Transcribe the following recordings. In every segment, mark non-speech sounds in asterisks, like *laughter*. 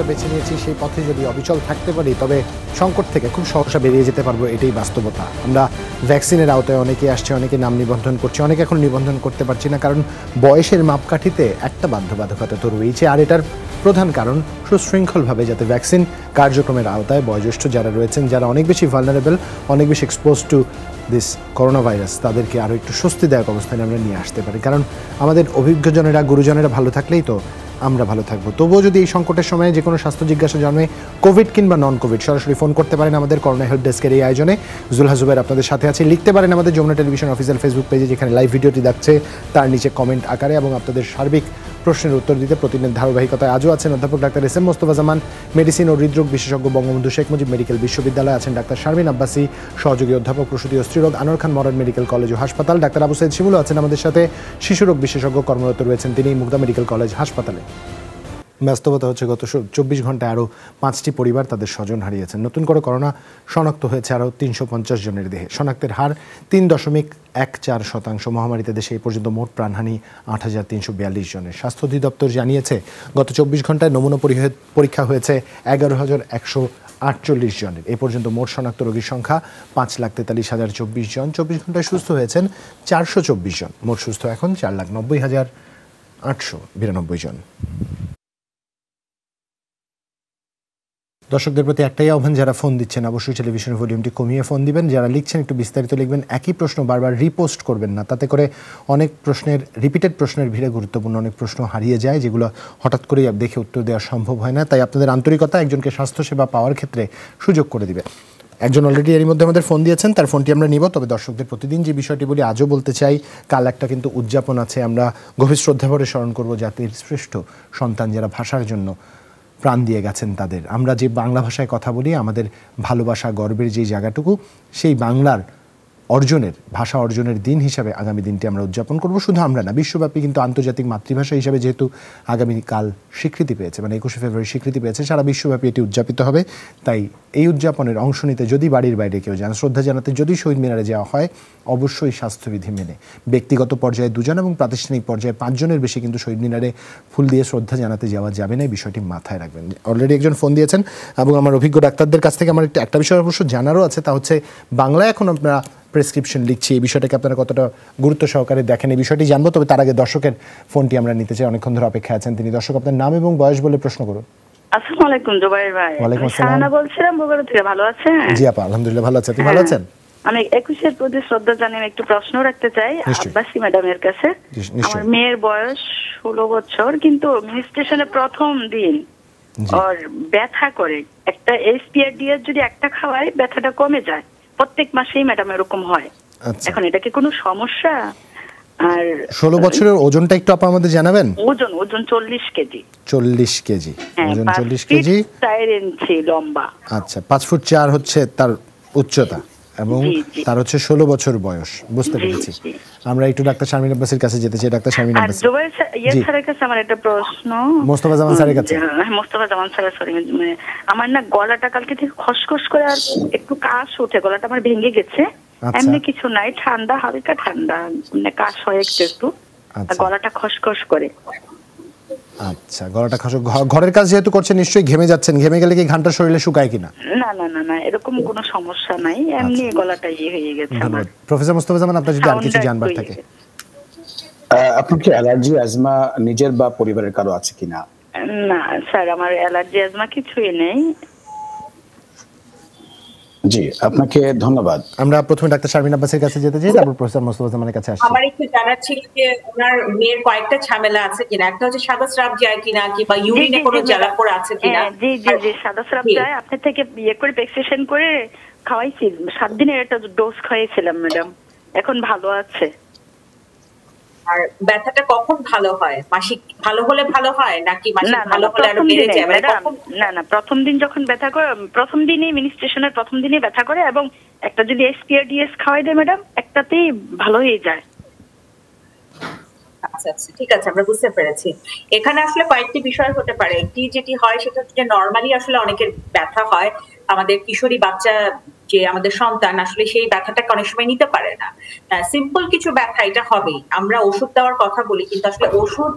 আমরা বেছে নিয়েছি, সেই পথে যদি অবিচল থাকতে পারি, তবে সংকট থেকে খুব সহসা বেরিয়ে যেতে পারব, এটাই বাস্তবতা। আমরা ভ্যাকসিনের আওতায় অনেকে আসছে, অনেকে নাম নিবন্ধন করছে, অনেকে এখন নিবন্ধন করতে পারছি না, কারণ বয়সের মাপকাঠিতে একটা বাধ্যবাধকতা তো রয়েছে, আর এটার প্রধান কারণ সুশৃঙ্খলভাবে যাতে ভ্যাকসিন কার্যক্রমের আওতায় বয়োজ্যেষ্ঠ যারা রয়েছেন, যারা অনেক বেশি ভালনারেবল অনেক বেশি expose to this corona virus তাদেরকে আরও একটু স্বস্তিদায়ক অবস্থানে আমরা নিয়ে আসতে পারি। কারণ আমাদের অভিজ্ঞজনেরা, গুরুজনেরা ভালো থাকলেই তো আমরা ভালো থাকব। তবুও যদি এই সংকটের সময়ে যে কোনো স্বাস্থ্য জিজ্ঞাসা জন্মে কোভিড কিংবা নন কোভিড সরাসরি ফোন করতে পারেন আমাদের করোনা হেল্প ডেস্কের এই আয়োজনে। জুলহা জুবের আপনাদের সাথে আছে। লিখতে পারেন আমাদের যমুনা টেলিভিশন অফিসিয়াল ফেসবুক পেজে যেখানে লাইভ ভিডিওটি দেখছে, তার নিচে কমেন্ট আকারে এবং আপনাদের সার্বিক প্রশ্নের উত্তর দিতে প্রতিদিনের ধারাবাহিকতায় আজও আছেন অধ্যাপক doctor S M Mostafa Zaman, medicine ও হৃদরোগ বিশেষজ্ঞ বঙ্গবন্ধু শেখ মুজিব, মেডিকেল বিশ্ববিদ্যালয়ে আছেন ডাক্তার শারমিন আব্বাসী, সহযোগী অধ্যাপক প্রসূতি ও স্ত্রীরোগ Anwar Khan modern medical college ও হাসপাতাল, ডাক্তার আবু সাইদ শিমুলও আছেন আমাদের সাথে। শিশুরোগ বিশেষজ্ঞ কর্মরত রয়েছেন তিনি মুগদা মেডিকেল কলেজ হাসপাতালে। ব্যস্ততা হচ্ছে গত চব্বিশ ঘন্টায় আরও পাঁচটি পরিবার তাদের স্বজন হারিয়েছেন। নতুন করে করোনা শনাক্ত হয়েছে আরও তিনশো পঞ্চাশ জনের দেহে। শনাক্তের হার তিন দশমিক এক চার শতাংশ। মহামারীতে দেশে এই পর্যন্ত মোট প্রাণহানি আট হাজার তিনশো বিয়াল্লিশ জনের। স্বাস্থ্য অধিদপ্তর জানিয়েছে, গত চব্বিশ ঘন্টায় নমুনা পরীক্ষা হয়েছে এগারো হাজার একশো আটচল্লিশ জনের। এ পর্যন্ত মোট শনাক্ত রোগীর সংখ্যা পাঁচ লাখ তেতাল্লিশ হাজার চব্বিশ জন। চব্বিশ ঘন্টায় সুস্থ হয়েছেন চারশো চব্বিশ জন। মোট সুস্থ এখন চার লাখ নব্বই হাজার আটশো বিরানব্বই জন। দর্শকদের প্রতি একটাই আহ্বান, যারা ফোন দিচ্ছেন, অবশ্যই টেলিভিশনের ভলিউমটি কমিয়ে ফোন দিবেন। যারা লিখছেন, একটু বিস্তারিত লিখবেন। একই প্রশ্ন বারবার রিপোস্ট করবেন না। তাতে করে অনেক প্রশ্নের, রিপিটেড প্রশ্নের ভিড়ে গুরুত্বপূর্ণ অনেক প্রশ্ন হারিয়ে যায়, যেগুলো হঠাৎ করেই দেখে উত্তর দেওয়া সম্ভব হয় না। তাই আপনাদের আন্তরিকতা, একজনকে স্বাস্থ্যসেবা পাওয়ার ক্ষেত্রে সুযোগ করে দিবে একজন অলরেডি এরই মধ্যে আমাদের ফোন দিয়েছেন, তার ফোনটি আমরা নিব। তবে দর্শকদের প্রতিদিন যে বিষয়টি বলি, আজও বলতে চাই, কাল একটা কিন্তু উদযাপন আছে। আমরা গভীর শ্রদ্ধা ভরে স্মরণ করব জাতির শ্রেষ্ঠ সন্তান যারা ভাষার জন্য প্রাণ দিয়ে গেছেন তাদের। আমরা যে বাংলা ভাষায় কথা বলি, আমাদের ভালোবাসা, গর্বের যে জায়গাটুকু, সেই বাংলার অর্জনের, ভাষা অর্জনের দিন হিসাবে আগামী দিনটি আমরা উদযাপন করব। শুধু আমরা না, বিশ্বব্যাপী কিন্তু আন্তর্জাতিক মাতৃভাষা হিসাবে যেহেতু আগামীকাল স্বীকৃতি পেয়েছে মানে একুশে ফেব্রুয়ারি স্বীকৃতি পেয়েছে, সারা বিশ্বব্যাপী এটি উদযাপিত হবে। তাই এই উদযাপনের অংশ নিতে যদি বাড়ির বাইরে কেউ যান, শ্রদ্ধা জানাতে যদি শহীদ মিনারে যাওয়া হয় অবশ্যই স্বাস্থ্যবিধি মেনে। ব্যক্তিগত পর্যায়ে দুজন এবং প্রাতিষ্ঠানিক পর্যায়ে পাঁচজনের বেশি কিন্তু শহীদ মিনারে ফুল দিয়ে শ্রদ্ধা জানাতে যাওয়া যাবে না এই বিষয়টি মাথায় রাখবেন। অলরেডি একজন ফোন দিয়েছেন এবং আমার অভিজ্ঞ ডাক্তারদের কাছ থেকে আমার একটা একটা বিষয় অবশ্য জানারও আছে তা হচ্ছে বাংলায় এখন আমরা প্রেসক্রিপশন লিখছি। এই বিষয়টাকে আপনারা কতটা গুরুত্ব সহকারে দেখেন এই বিষয়টি জানব তবে তার আগে দর্শকের ফোনটি আমরা নিতে চাই। অনেকক্ষণ ধরে অপেক্ষা আছেন তিনি। দর্শক আপনার নাম এবং বয়স বলে প্রশ্ন করুন। আসসালামু আলাইকুম জুবাইর ভাই। ওয়ালাইকুম আসসালাম। বলছিলাম বগুড়া থেকে ভালো আছেন? জি আপা আলহামদুলিল্লাহ ভালো আছে। আপনি ভালো আছেন? আমি একুশের প্রতি শ্রদ্ধা জানিয়ে একটু প্রশ্ন রাখতে চাই। আব্বাসি ম্যাডামের কাছে। আমার মেয়ের বয়স ষোলো বছর কিন্তু মিনিস্ট্রেশনে প্রথম দিন। ওর ব্যথা করে। একটা এসপিআরডিএস যদি একটা খাওয়ায় ব্যথাটা কমে যায়। প্রত্যেক মাসেই ম্যাডাম এরকম হয়। আচ্ছা। এখন এটা কি কোনো সমস্যা? আর ষোলো বছরের ওজনটা একটু আপা আমাদের জানাবেন? ওজন ওজন চল্লিশ কেজি। চল্লিশ কেজি। হ্যাঁ ওজন চল্লিশ কেজি। চার ইঞ্চি লম্বা। আচ্ছা পাঁচ ফুট চার হচ্ছে তার উচ্চতা। এবং। তার হচ্ছে ষোলো বছর বয়স বুঝতে পেরেছি আমরা একটু ডাক্তার শারমিন আব্বাসের কাছে যেতে চাই ডাক্তার শারমিন আব্বাস স্যার- ইয়ে। স্যারের কাছে আমার একটা প্রশ্ন মোস্তফা জামান স্যারের কাছে? হ্যাঁ, মোস্তফা জামান স্যারের সরি মানে আমার না গলাটা কালকে থেকে খসখস করে আর একটু কাশ ওঠে গলাটা আমার ভেঙে গেছে আচ্ছা। এমনি কিছু নাই ঠান্ডা হালকা ঠান্ডা মানে কাশ হয় একটু একটু আচ্ছা। গলাটা খসখস করে আচ্ছা গলাটা খাসো। ঘরের কাজ যেহেতু করছেন নিশ্চয়ই ঘেমে যাচ্ছেন। ঘেমে গেলে কি ঘণ্টা শরীরে শুকায় কিনা? না না না না এরকম কোনো সমস্যা নাই। এমনি গলাটা ইয়ে হয়ে গেছে আমার। প্রফেসর মোস্তফা জামান আপনার যদি আর কিছু জানবার থাকে। আপনি আহ, আপনার কি অ্যালার্জি অ্যাজমা নিজের বা পরিবারের কারও আছে কিনা? না স্যার আমার অ্যালার্জি অ্যাজমা কিছুই নেই। জি আপনাকে ধন্যবাদ। আমরা প্রথমে ডাক্তার শারমিন আব্বাসের কাছে যেতে চাই তারপর প্রফেসর মোস্তফা জামানের কাছে আসি আমার একটু জানার ছিল যে ওনার মেয়ের কয়েকটা ঝামেলা আছে কিনা। একটা হচ্ছে সাদা স্রাব যায় কিনা কিংবা ইউরিনে কোনো জি, জ্বালা পড়া আছে কিনা। হ্যাঁ, জি জি জি সাদা স্রাব যায়। আপনার থেকে ইয়ে করে প্রেসক্রিপশন করে খাওয়াইছি। সাত দিনের একটা ডোজ খাইয়েছিলাম ম্যাডাম এখন ভালো আছে। আর ব্যথাটা কখন ভালো হয়? মাসিক ভালো হলে ভালো হয় নাকি মাসিক ভালো হলে আরও বেড়ে যায়? মানে না না প্রথম দিন যখন ব্যথা করে প্রথম দিনই মিনিস্ট্রেশনের প্রথম দিনই ব্যথা করে এবং একটা যদি এসপিআরডিএস খাওয়াই দেয় ম্যাডাম একটাতেই ভালো হয়ে যায়। আচ্ছা আচ্ছা ঠিক আছে আমরা বুঝতে পেরেছি। এখানে আসলে কয়েকটি বিষয় হতে পারে। একটি যেটি হয় সেটা হচ্ছে নর্মালি আসলে অনেকের ব্যথা হয়। আমাদের কিশোরী বাচ্চা যে আমাদের সন্তান আসলে সেই ব্যথাটাকে অনেক সময় নিতে পারে না। সিম্পল কিছু ব্যথা, এটা হবেই। আমরা ওষুধ দেওয়ার কথা বলি, কিন্তু আসলে ওষুধ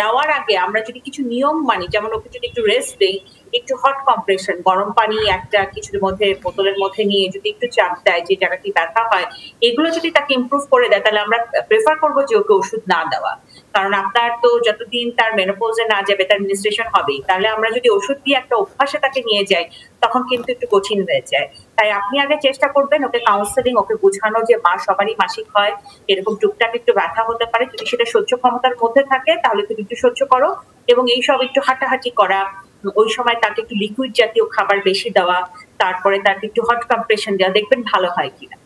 দেওয়ার আগে আমরা যদি কিছু নিয়ম মানি, যেমন ওকে যদি একটু রেস্ট দেই, একটু হট কম্প্রেশন গরম পানি একটা কিছুর মধ্যে, বোতলের মধ্যে নিয়ে যদি একটু চাপ দেয় যে জায়গাটি ব্যথা হয়, এগুলো যদি তাকে ইমপ্রুভ করে দেয়, তাহলে আমরা প্রেফার করব যে ওকে ওষুধ না দেওয়া। কারণ আপনার তো যতদিন তার মেনোপোজে না যাবে, তার মিনিস্ট্রেশন হবেই। তাহলে আমরা যদি ওষুধ দিয়ে একটা অভ্যাসে তাকে নিয়ে যাই, তখন কিন্তু একটু কঠিন হয়ে যায়। তাই আপনি আগে চেষ্টা করবেন ওকে কাউন্সেলিং ওকে বোঝানো যে মা সবারই মাসিক হয়, এরকম টুকটাক একটু ব্যথা হতে পারে। যদি সেটা সহ্য ক্ষমতার মধ্যে থাকে, তাহলে তুমি একটু সহ্য করো এবং এই সব একটু হাঁটাহাঁটি করা, ওই সময় তাকে একটু লিকুইড জাতীয় খাবার বেশি দেওয়া, তারপরে তাকে একটু হট কম্প্রেশন দেওয়া, দেখবেন ভালো হয় কিনা।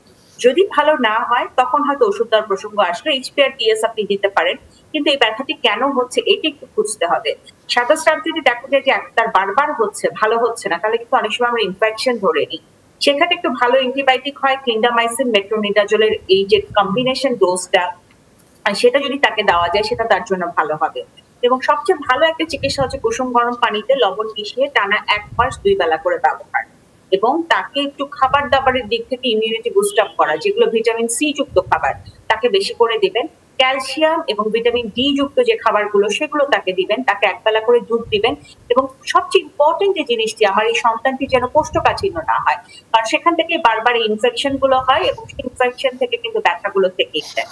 যদি ভালো না হয়, তখন হয়তো ওষুধ দেওয়ার প্রসঙ্গ আসলে এইচপিআর টিএস আপনি দিতে পারেন। কিন্তু এই ব্যথাটি কেন হচ্ছে এটি একটু খুঁজতে হবে। সাদা স্টাফ যদি দেখা যায় যে তার বারবার হচ্ছে, ভালো হচ্ছে না, তাহলে কিন্তু অনেক সময় আমরা ইনফেকশন ধরে নিই। সেখানে একটু ভালো অ্যান্টিবায়োটিক হয় ক্লিন্ডামাইসিন মেট্রোনিডাজলের এই যে কম্বিনেশন ডোজটা সেটা যদি তাকে দেওয়া যায়, সেটা তার জন্য ভালো হবে। এবং সবচেয়ে ভালো একটা চিকিৎসা হচ্ছে কুসুম গরম পানিতে লবণ মিশিয়ে টানা এক মাস দুই বেলা করে ব্যবহার। এবং তাকে একটু খাবার দাবারের দিক থেকে ইমিউনিটি বুস্ট আপ করা, যেগুলো ভিটামিন সি যুক্ত খাবার, তাকে বেশি করে দিবেন। ক্যালসিয়াম এবং ভিটামিন ডি যুক্ত যে খাবারগুলো, সেগুলো তাকে দিবেন। তাকে একবেলা করে দুধ দিবেন। এবং সবচেয়ে ইম্পর্টেন্ট যে জিনিসটি, আমার এই সন্তানটি যেন কোষ্ঠকাঠিন্য না হয়, কারণ সেখান থেকে বারবার ইনফেকশনগুলো হয় এবং সেই ইনফেকশন থেকে কিন্তু ব্যথাগুলো থেকেই যায়।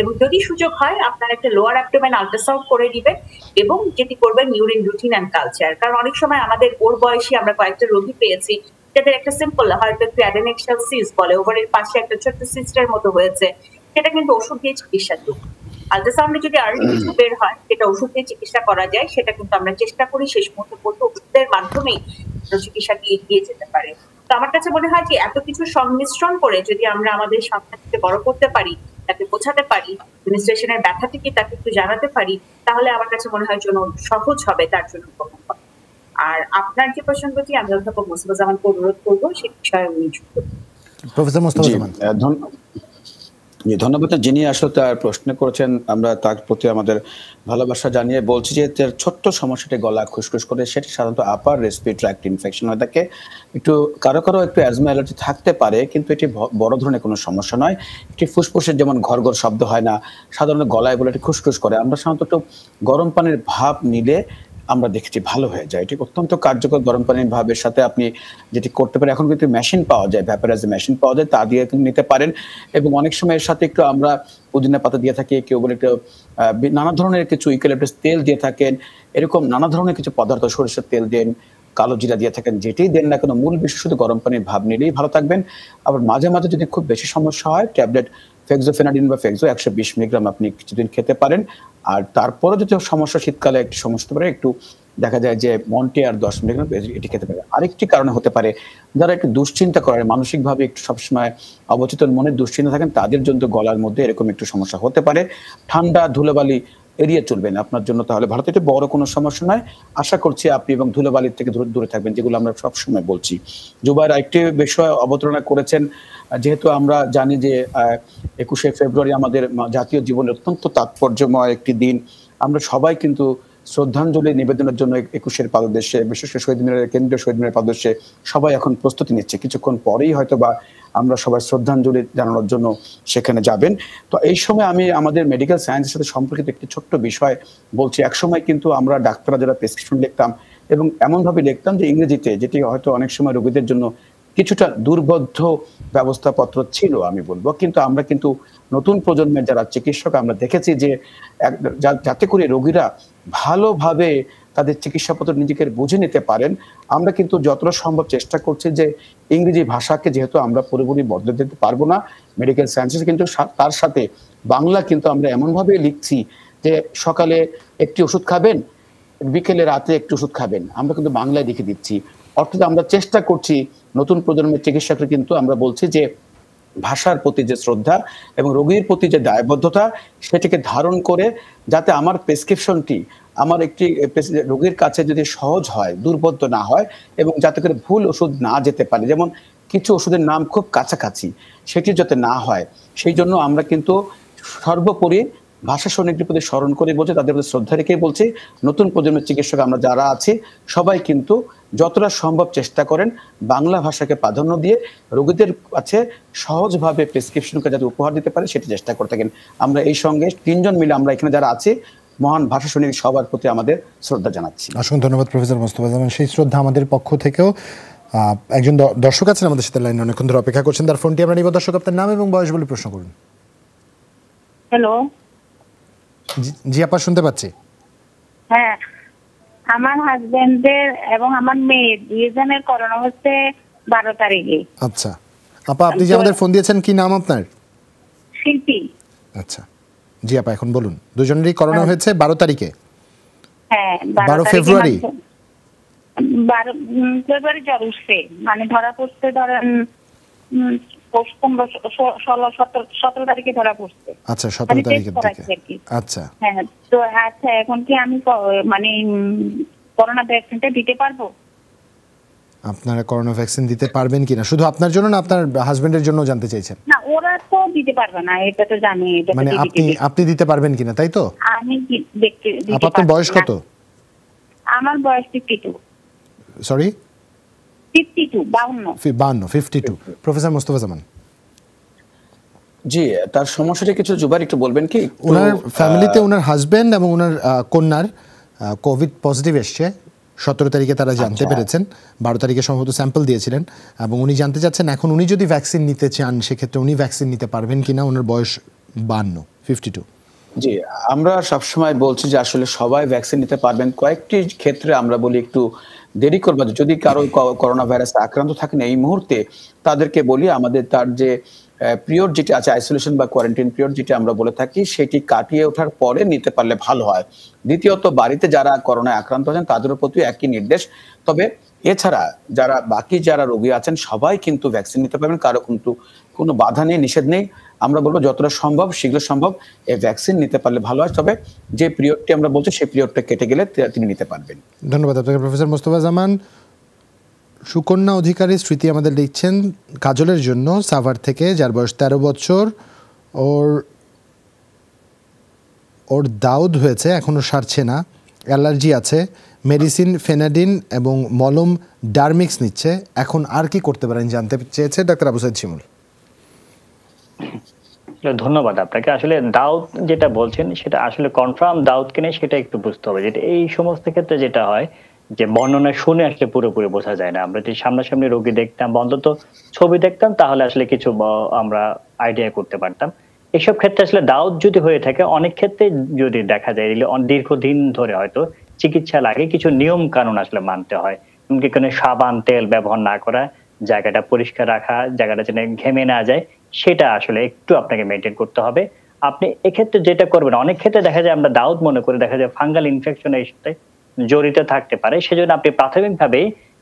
এবং যদি সুযোগ হয়, আপনার একটা লোয়ার অ্যাপটোমেন আল্ট্রাসাউন্ড করে দিবেন এবং যেটি করবেন ইউরিন রুটিন অ্যান্ড কালচার কারণ অনেক সময় আমাদের ওর বয়সী আমরা কয়েকটা রোগী পেয়েছি যাদের একটা সিম্পল হয়তো একটু অ্যাডেনেক্সাল সিস বলে ওভারের পাশে একটা ছোট্ট সিস্টার মতো হয়েছে সেটা কিন্তু ওষুধ দিয়ে চিকিৎসা আলট্রাসাউন্ডে যদি আর্লি কিছু *clears throat* বের হয় সেটা ওষুধ দিয়ে চিকিৎসা করা যায় সেটা কিন্তু আমরা চেষ্টা করি শেষ মুহূর্তে পর্যন্ত ওষুধের মাধ্যমেই চিকিৎসাটি এগিয়ে যেতে পারে। তো আমার কাছে মনে হয় যে এত কিছু সংমিশ্রণ করে যদি আমরা আমাদের সন্তানকে বড় করতে পারি তাকে বোঝাতে পারি অ্যাডমিনিস্ট্রেশনের ব্যথাটিকে তাকে একটু জানাতে পারি তাহলে আমার কাছে মনে হয় জন্য সহজ হবে তার জন্য আর আপনার যে প্রসঙ্গটি আমি অধ্যাপক মুস্তফাজামানকে অনুরোধ করব সে বিষয়ে উনি যুক্ত প্রফেসর মুস্তফাজামান ধন্যবাদ যিনি আসলে তার প্রশ্ন করেছেন। আমরা তার প্রতি আমাদের ভালোবাসা জানিয়ে বলছি যে তার ছোট্ট সমস্যাটি গলা খুসখুস করে সেটি সাধারণত আপার রেসপিরেটরি ট্র্যাক্ট ইনফেকশন হয়ে। থাকে একটু কারও কারও একটু অ্যাজমা অ্যালার্জি থাকতে পারে কিন্তু এটি বড় ধরনের কোনো সমস্যা নয়। এটি ফুসফুসের যেমন ঘর ঘর শব্দ হয় না সাধারণত গলায় বলে এটি খুসখুস করে। আমরা সাধারণত একটু গরম পানির ভাব নিলে আমরা দেখেছি ভালো হয়ে যায়। এটি অত্যন্ত কার্যকর গরম পানির ভাবের সাথে আপনি যেটি করতে পারেন, এখন কিন্তু মেশিন পাওয়া যায় ভ্যাপারাইজ মেশিন পাওয়া যায়, তা দিয়ে কিন্তু নিতে পারেন এবং অনেক সময় এর সাথে একটু আমরা পুদিনা পাতা দিয়ে থাকি, কেউ বলে একটু নানা ধরনের কিছু ইউক্যালিপটাস তেল দিয়ে থাকেন, এরকম নানা ধরনের কিছু পদার্থ, সরিষার তেল দেন, কালো জিরা দিয়ে থাকেন, যেটি দেন না কেন, মূল বিষয় শুধু গরম পানির ভাব নিলেই ভালো থাকবেন। আবার মাঝে মাঝে যদি খুব বেশি সমস্যা হয়, ট্যাবলেট ফেক্সোফেনাডিন বা ফেক্সো একশো বিশ মিলিগ্রাম আপনি কিছুদিন খেতে পারেন। আর তারপরে যদি সমস্যা শীতকালে একটু সমস্যা পারে একটু দেখা যায় যে মন্টে আর দশ মিলিগ্রাম এটি খেতে পারে আরেকটি কারণে হতে পারে, যারা একটু দুশ্চিন্তা করেন মানসিকভাবে একটু সবসময় অবচেতন মনে দুশ্চিন্তা থাকেন, তাদের জন্য গলার মধ্যে এরকম একটু সমস্যা হতে পারে। ঠান্ডা, ধুলোবালি এড়িয়ে চলবেন। আপনার জন্য তাহলে ভারতে এটা বড় কোনো সমস্যা নয়। আশা করছি আপনি এবং ধুলোবালির থেকে দূরে থাকবেন, যেগুলো আমরা সবসময় বলছি। জুবাইর আরেকটি বিষয় অবতারণা করেছেন। যেহেতু আমরা জানি যে একুশে ফেব্রুয়ারি আমাদের জাতীয় জীবনের অত্যন্ত তাৎপর্যময় একটি দিন। আমরা সবাই কিন্তু শ্রদ্ধাঞ্জলি নিবেদনের জন্য একুশের পাদদেশে, বিশেষ করে শহীদ মিনারের কেন্দ্রীয় শহীদ মিনারের পাদদেশে সবাই এখন প্রস্তুতি নিচ্ছে। কিছুক্ষণ পরেই হয়তো বা আমরা সবাই শ্রদ্ধাঞ্জলি জানানোর জন্য সেখানে যাবেন। তো এই সময় আমি আমাদের মেডিকেল সায়েন্সের সাথে সম্পর্কিত একটি ছোট্ট বিষয় বলছি। একসময় কিন্তু আমরা ডাক্তাররা যারা প্রেসক্রিপশন লিখতাম এবং এমনভাবে লিখতাম যে ইংরেজিতে, যেটি হয়তো অনেক সময় রোগীদের জন্য কিছুটা দুর্বদ্ধ ব্যবস্থাপত্র ছিল আমি বলব। কিন্তু আমরা কিন্তু নতুন প্রজন্মের যারা চিকিৎসক, আমরা দেখেছি যে যাতে করে রোগীরা ভালোভাবে তাদের চিকিৎসাপত্র নিজেকে বুঝে নিতে পারেন। আমরা কিন্তু যতটা সম্ভব চেষ্টা করছি যে ইংরেজি ভাষাকে যেহেতু আমরা পুরোপুরি বদলে দিতে পারব না মেডিকেল সায়েন্সেস কিন্তু তার সাথে বাংলা কিন্তু আমরা এমনভাবে লিখছি যে সকালে একটি ওষুধ খাবেন, বিকেলে রাতে একটি ওষুধ খাবেন। আমরা কিন্তু বাংলায় লিখে দিচ্ছি। অর্থাৎ আমরা চেষ্টা করছি নতুন প্রজন্মের চিকিৎসকরা কিন্তু আমরা বলছি যে ভাষার প্রতি যে শ্রদ্ধা এবং রোগীর প্রতি যে দায়বদ্ধতা সেটিকে ধারণ করে যাতে আমার প্রেসক্রিপশনটি আমার একটি রোগীর কাছে যদি সহজ হয়, দুর্বোধ্য না হয় এবং যাতে করে ভুল ওষুধ না যেতে পারে, যেমন কিছু ওষুধের নাম খুব কাছাকাছি সেটি যাতে না হয়, সেই জন্য আমরা কিন্তু সর্বোপরি ভাষা সৈনিকদের প্রতি স্মরণ করে বলছে, তাদের প্রতি শ্রদ্ধা রেখেই বলছি, নতুন প্রজন্মের চিকিৎসক আমরা যারা আছি, সবাই কিন্তু যতটা সম্ভব চেষ্টা করেন বাংলা ভাষাকে প্রাধান্য দিয়ে রোগীদের কাছে সহজভাবে প্রেসক্রিপশনকে যাতে উপহার দিতে পারে সেটি চেষ্টা করে থাকেন। আমরা এই সঙ্গে তিনজন মিলে আমরা এখানে যারা আছি মহান ভাষা সৈনিক সবার প্রতি আমাদের শ্রদ্ধা জানাচ্ছি। অসংখ্য ধন্যবাদ প্রফেসর মোস্তফা জামান। সেই শ্রদ্ধা আমাদের পক্ষ থেকেও আহ, একজন দর্শক আছেন আমাদের সাথে লাইনে অনেকক্ষণ ধরে অপেক্ষা করছেন। তার ফোনটি আমরা নিব। দর্শক আপনার নাম এবং বয়স বলে প্রশ্ন করুন। হ্যালো। জি- জি আপা শুনতে পাচ্ছি? হ্যাঁ। আমার হাজবেন্ডের এবং আমার মেয়ের দুইজনের করোনা হচ্ছে বারো তারিখে। আচ্ছা। আপা আপনি যে আমাদের ফোন দিয়েছেন কি নাম আপনার? শিল্পী। আচ্ছা। জি আপা এখন বলুন। দুজনেরই করোনা হয়েছে বারো তারিখে? হ্যাঁ বারো ফেব্রুয়ারি? বারো ফেব্রুয়ারি জ্বর উঠছে। মানে ধরা পড়ছে ধরেন পনেরো ষোলো সতেরো সতেরো তারিখে ধরা পড়ছে। আচ্ছা সতেরো মানে তারিখের দিকে। আচ্ছা। হ্যাঁ তো আচ্ছা এখন কি আমি মানে করোনা ভ্যাকসিনটা দিতে পারব? আপনারা করোনা ভ্যাকসিন দিতে পারবেন কিনা? শুধু আপনার জন্য না আপনার হাজবেন্ডের জন্য জানতে চাইছেন? না ওরা তো দিতে পারবে না এটা তো জানি এটা মানে আপনি আপনি দিতে পারবেন কিনা তাই তো? আমি দেখতে আপনার বয়স কত? আমার বয়স fifty two sorry professor Mostafa Zaman ji তার সমস্যাটা কিছু জুবার একটু বলবেন কি? ওনার ফ্যামিলিতে ওনার হাজবেন্ড এবং ওনার কন্যার কোভিড পজিটিভ এসছে। সতেরো তারিখে তারা জানতে পেরেছেন। বারো তারিখে সম্ভবত স্যাম্পল দিয়েছিলেন। এবং উনি জানতে চাচ্ছেন এখন উনি যদি ভ্যাকসিন নিতে চান সেক্ষেত্রে উনি ভ্যাকসিন নিতে পারবেন কিনা? ওনার বয়স বান্ন ফিফটি টু জি আমরা সবসময় বলছি যে আসলে সবাই ভ্যাকসিন নিতে পারবেন। কয়েকটি ক্ষেত্রে আমরা বলি একটু দেরি করব যদি কারও করোনা ভাইরাসে আক্রান্ত থাকেন এই মুহূর্তে, তাদেরকে বলি আমাদের তার যে পিরিয়ড যেটি আছে, আইসোলেশন বা কোয়ারেন্টাইন পিরিয়ড যেটি আমরা বলে থাকি, সেটি কাটিয়ে ওঠার পরে নিতে পারলে ভালো হয়। দ্বিতীয়ত, বাড়িতে যারা করোনায় আক্রান্ত আছেন, তাদের প্রতি একই নির্দেশ। তবে এছাড়া যারা, বাকি যারা রোগী আছেন, সবাই কিন্তু ভ্যাকসিন নিতে পারবেন, কারও কিন্তু কোনো বাধা নেই, নিষেধ নেই। আমরা বলব যতটা সম্ভব, শীঘ্র সম্ভব এই ভ্যাকসিন নিতে পারলে ভালো হয়। তবে যে পিরিয়ডটি আমরা বলছি, সেই পিরিয়ডটা কেটে গেলে তিনি নিতে পারবেন। ধন্যবাদ আপনাকে, প্রফেসর মোস্তফা জামান। সুকন্যা অধিকারী স্মৃতি আমাদের লিখছেন, কাজলের জন্য, সাভার থেকে, যার বয়স তেরো বছর। ওর ওর দাউদ হয়েছে এখনও সারছে না। অ্যালার্জি আছে। মেডিসিন, ফেনাডিন এবং মলম ডার্মিক্স নিচ্ছে। এখন আর কি করতে পারেন জানতে চেয়েছে ডাক্তার আবু সাইদ শিমুল। ধন্যবাদ আপনাকে। আসলে দাউদ যেটা বলছেন, সেটা আসলে কনফার্ম দাউদ কিনে সেটা একটু বুঝতে হবে। যেটা এই সমস্ত ক্ষেত্রে যেটা হয়, যে বর্ণনা শুনে আসলে পুরোপুরি বোঝা যায় না। আমরা যদি সামনাসামনি রোগী দেখতাম বা অন্তত ছবি দেখতাম, তাহলে আসলে কিছু আমরা আইডিয়া করতে পারতাম। এসব ক্ষেত্রে আসলে দাউদ যদি হয়ে থাকে, অনেক ক্ষেত্রে যদি দেখা যায় দীর্ঘদিন ধরে হয়তো চিকিৎসা লাগে, কিছু নিয়ম কানুন আসলে মানতে হয়। এমনকি কোনো সাবান, তেল ব্যবহার না করা, জায়গাটা পরিষ্কার রাখা, জায়গাটা যেন ঘেমে না যায় সেটা আসলে একটু আপনাকে মেনটেন করতে হবে। আপনি এক্ষেত্রে যেটা করবেন, অনেক ক্ষেত্রে দেখা যায় আমরা দাউদ মনে করে, দেখা যায় ফাঙ্গাল ইনফেকশন এর সাথে জড়িত থাকতে পারে। সেজন্য আপনি প্রাথমিকভাবে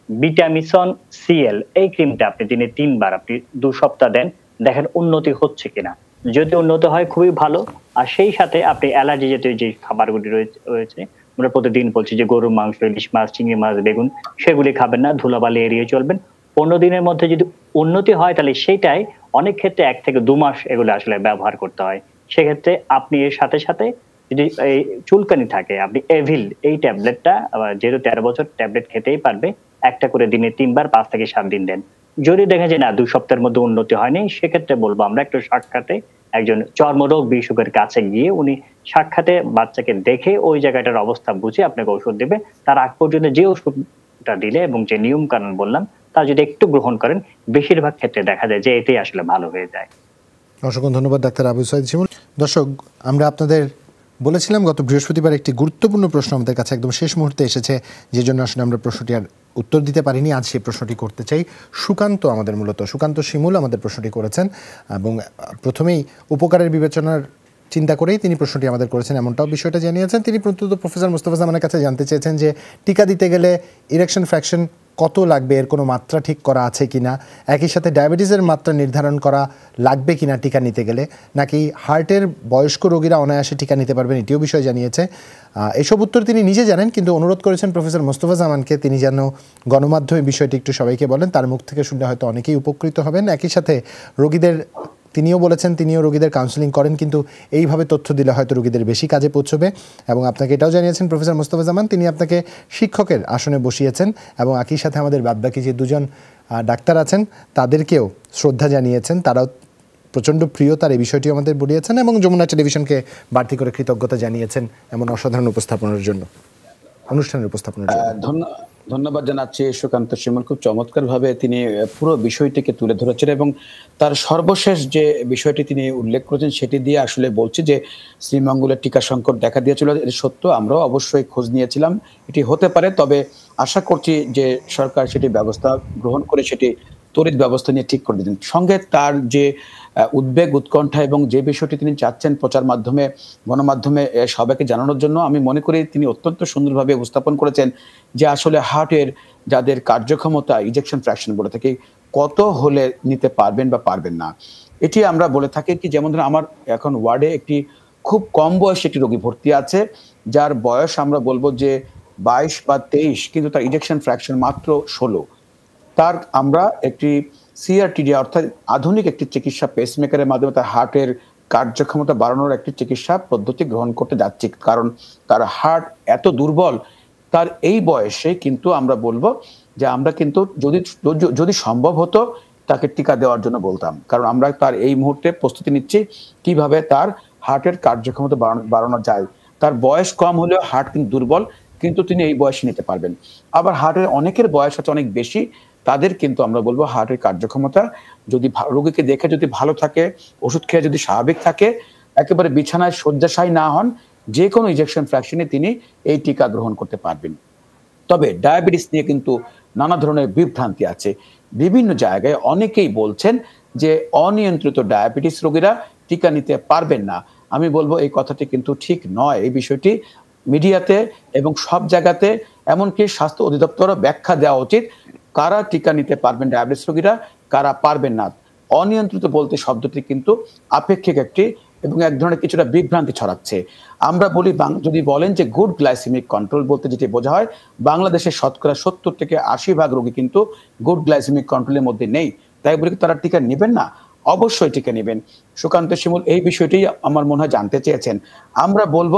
ভিটামিসন সিএল এই ক্রিমটা আপনি দিনে তিনবার, আপনি দু সপ্তাহ দেন, দেখেন উন্নতি হচ্ছে কিনা। যদি উন্নত হয়, খুবই ভালো। আর সেই সাথে আপনি অ্যালার্জি জাতীয় যে খাবারগুলি রয়েছে, আমরা প্রতিদিন বলছি যে গরুর মাংস, ইলিশ মাছ, চিংড়ি মাছ, বেগুন, সেগুলি খাবেন না, ধুলাবালি এড়িয়ে চলবেন। পনেরো দিনের মধ্যে যদি উন্নতি হয়, তাহলে সেটাই অনেক ক্ষেত্রে এক থেকে দু মাস এগুলো আসলে ব্যবহার করতে হয়। সেক্ষেত্রে আপনি এর সাথে সাথে যদি এই চুলকানি থাকে, আপনি এভিল এই ট্যাবলেটটা যেহেতু তেরো বছর ট্যাবলেট খেতেই পারবে, একটা করে দিনে তিনবার পাঁচ থেকে সাত দিন দেন। যদি দেখা যায় না দুই সপ্তাহের মধ্যে উন্নতি হয়নি, সেক্ষেত্রে বলব আমরা একটু সাক্ষাতে একজন চর্মরোগ বিশেষজ্ঞের কাছে গিয়ে উনি সাক্ষাতে বাচ্চাকে দেখে ওই জায়গাটার অবস্থা বুঝে আপনাকে ওষুধ দেবে। তার আগ পর্যন্ত যে ওষুধটা দিলে এবং যে নিয়ম কানুন বললাম তা যদি একটু গ্রহণ করেন, বেশিরভাগ ক্ষেত্রে দেখা যায় যে এটাই আসলে ভালো হয়ে যায়। অসংখ্য ধন্যবাদ, ডাক্তার আবু সাইদ শিমুল। দর্শক, আমরা আপনাদের বলেছিলাম গত বৃহস্পতিবার একটি গুরুত্বপূর্ণ প্রশ্ন আমাদের কাছে একদম শেষ মুহূর্তে এসেছে, যে জন্য আসলে আমরা প্রশ্নটি আর উত্তর দিতে পারিনি। আজ সেই প্রশ্নটি করতে চাই। সুকান্ত আমাদের মূলত। সুকান্ত শিমুল আমাদের প্রশ্নটি করেছেন এবং প্রথমেই উপকারের বিবেচনার চিন্তা করেই তিনি প্রশ্নটি আমাদের করেছেন, এমনটাও বিষয়টা জানিয়েছেন। তিনি প্রত্যুত প্রফেসর মুস্তফা জামানের কাছে জানতে চেয়েছেন যে, টিকা দিতে গেলে ইরেকশন ফ্র্যাকশন কত লাগবে? এর কোনো মাত্রা ঠিক করা আছে কি না একই সাথে ডায়াবেটিসের মাত্রা নির্ধারণ করা লাগবে কি না টিকা নিতে গেলে? নাকি হার্টের বয়স্ক রোগীরা অনায়াসে টিকা নিতে পারবেন এটিও বিষয় জানিয়েছে। এসব উত্তর তিনি নিজে জানেন, কিন্তু অনুরোধ করেছেন প্রফেসর মোস্তফা জামানকে। তিনি যেন গণমাধ্যমে বিষয়টি একটু সবাইকে বলেন, তার মুখ থেকে শুনলে হয়তো অনেকেই উপকৃত হবেন। একই সাথে রোগীদের তিনিও বলেছেন তিনিও রোগীদের কাউন্সিলিং করেন কিন্তু এইভাবে তথ্য দিলে হয়তো রোগীদের বেশি কাজে পৌঁছবে। এবং আপনাকে এটাও জানিয়েছেন প্রফেসর মোস্তফা জামান তিনি আপনাকে শিক্ষকের আসনে বসিয়েছেন এবং একই সাথে আমাদের বাদবাকি যে দুজন ডাক্তার আছেন তাদেরকেও শ্রদ্ধা জানিয়েছেন। তারাও প্রচণ্ড প্রিয় তার এই বিষয়টি আমাদের বলিয়েছেন এবং যমুনা টেলিভিশনকে বাড়তি করে কৃতজ্ঞতা জানিয়েছেন এমন অসাধারণ উপস্থাপনার জন্য অনুষ্ঠানের উপস্থাপনার জন্য। আহ, ধন্য- ধন্যবাদ জানাচ্ছি সুকান্ত শিমল। খুব চমৎকার ভাবে তিনি পুরো বিষয়টিকে তুলে ধরেছেন এবং তার সর্বশেষ যে বিষয়টি তিনি উল্লেখ করেছেন সেটি দিয়ে আসলে বলছি যে শ্রীমঙ্গলের টিকা সংকট দেখা দিয়েছিল। এটি সত্য, আমরাও অবশ্যই খোঁজ নিয়েছিলাম, এটি হতে পারে, তবে আশা করছি যে সরকার সেটি ব্যবস্থা গ্রহণ করে সেটি তড়িৎ ব্যবস্থা নিয়ে ঠিক করে দিতেন সঙ্গে তার যে উদ্বেগ, উৎকণ্ঠা এবং যে বিষয়টি তিনি চাচ্ছেন প্রচার মাধ্যমে, গণমাধ্যমে সবাইকে জানানোর জন্য, আমি মনে করি তিনি অত্যন্ত সুন্দরভাবে উপস্থাপন করেছেন যে আসলে হার্টের যাদের কার্যক্ষমতা ইজেকশন ফ্র্যাকশন বলে থাকি, কত হলে নিতে পারবেন বা পারবেন না। এটি আমরা বলে থাকি কি, যেমন ধরুন আমার এখন ওয়ার্ডে একটি খুব কম বয়সে একটি রোগী ভর্তি আছে, যার বয়স আমরা বলব যে বাইশ বা তেইশ, কিন্তু তার ইজেকশন ফ্র্যাকশন মাত্র ষোলো। তার আমরা একটি সিআরটিডি অর্থাৎ আধুনিক একটি চিকিৎসা পেসমেকারের মাধ্যমে তার হার্টের কার্যক্ষমতা বাড়ানোর একটি চিকিৎসা পদ্ধতি গ্রহণ করতে যাচ্ছি। কারণ তার হার্ট এত দুর্বল, তার এই বয়সে কিন্তু আমরা বলব যে আমরা কিন্তু যদি, যদি- সম্ভব হতো তাকে টিকা দেওয়ার জন্য বলতাম। কারণ আমরা তার এই মুহূর্তে প্রস্তুতি নিচ্ছি কীভাবে তার হার্টের কার্যক্ষমতা বাড়ানো যায়। তার বয়স কম হলেও হার্ট কিন্তু দুর্বল, কিন্তু তিনি এই বয়সে নিতে পারবেন। আবার হার্টের অনেকের বয়স হচ্ছে অনেক বেশি তাদের কিন্তু আমরা বলব হার্টের কার্যক্ষমতা, যদি রোগীকে দেখে যদি ভালো থাকে, ওষুধ খেয়ে যদি স্বাভাবিক থাকে, একেবারে বিছানায় শয্যাশায়ী না হন যে কোনো ইজেকশন ফ্র্যাকশনে তিনি এই টিকা গ্রহণ করতে পারবেন। তবে ডায়াবেটিস নিয়ে কিন্তু নানা ধরনের বিভ্রান্তি আছে। বিভিন্ন জায়গায় অনেকেই বলছেন যে অনিয়ন্ত্রিত ডায়াবেটিস রোগীরা টিকা নিতে পারবেন না। আমি বলব এই কথাটি কিন্তু ঠিক নয়। এই বিষয়টি মিডিয়াতে এবং সব জায়গাতে, এমনকি স্বাস্থ্য অধিদপ্তরও ব্যাখ্যা দেওয়া উচিত কারা টিকা নিতে পারবেন ডায়াবেটিস রোগীরা, কারা পারবেন না? অনিয়ন্ত্রিত বলতে শব্দটি কিন্তু আপেক্ষিক একটি এবং এক ধরনের কিছুটা বিভ্রান্তি ছড়াচ্ছে। আমরা বলি যদি বলেন যে গুড গ্লাইসেমিক কন্ট্রোল বলতে যেটি বোঝা হয়, বাংলাদেশের শতকরা সত্তর থেকে আশি ভাগ রোগী কিন্তু গুড গ্লাইসেমিক কন্ট্রোলের মধ্যে নেই। তাই বলে তারা টিকা নেবেন না? অবশ্যই টিকা নেবেন। সুকান্ত শিমুল, এই বিষয়টি আমার মনে হয় জানতে চেয়েছেন। আমরা বলব,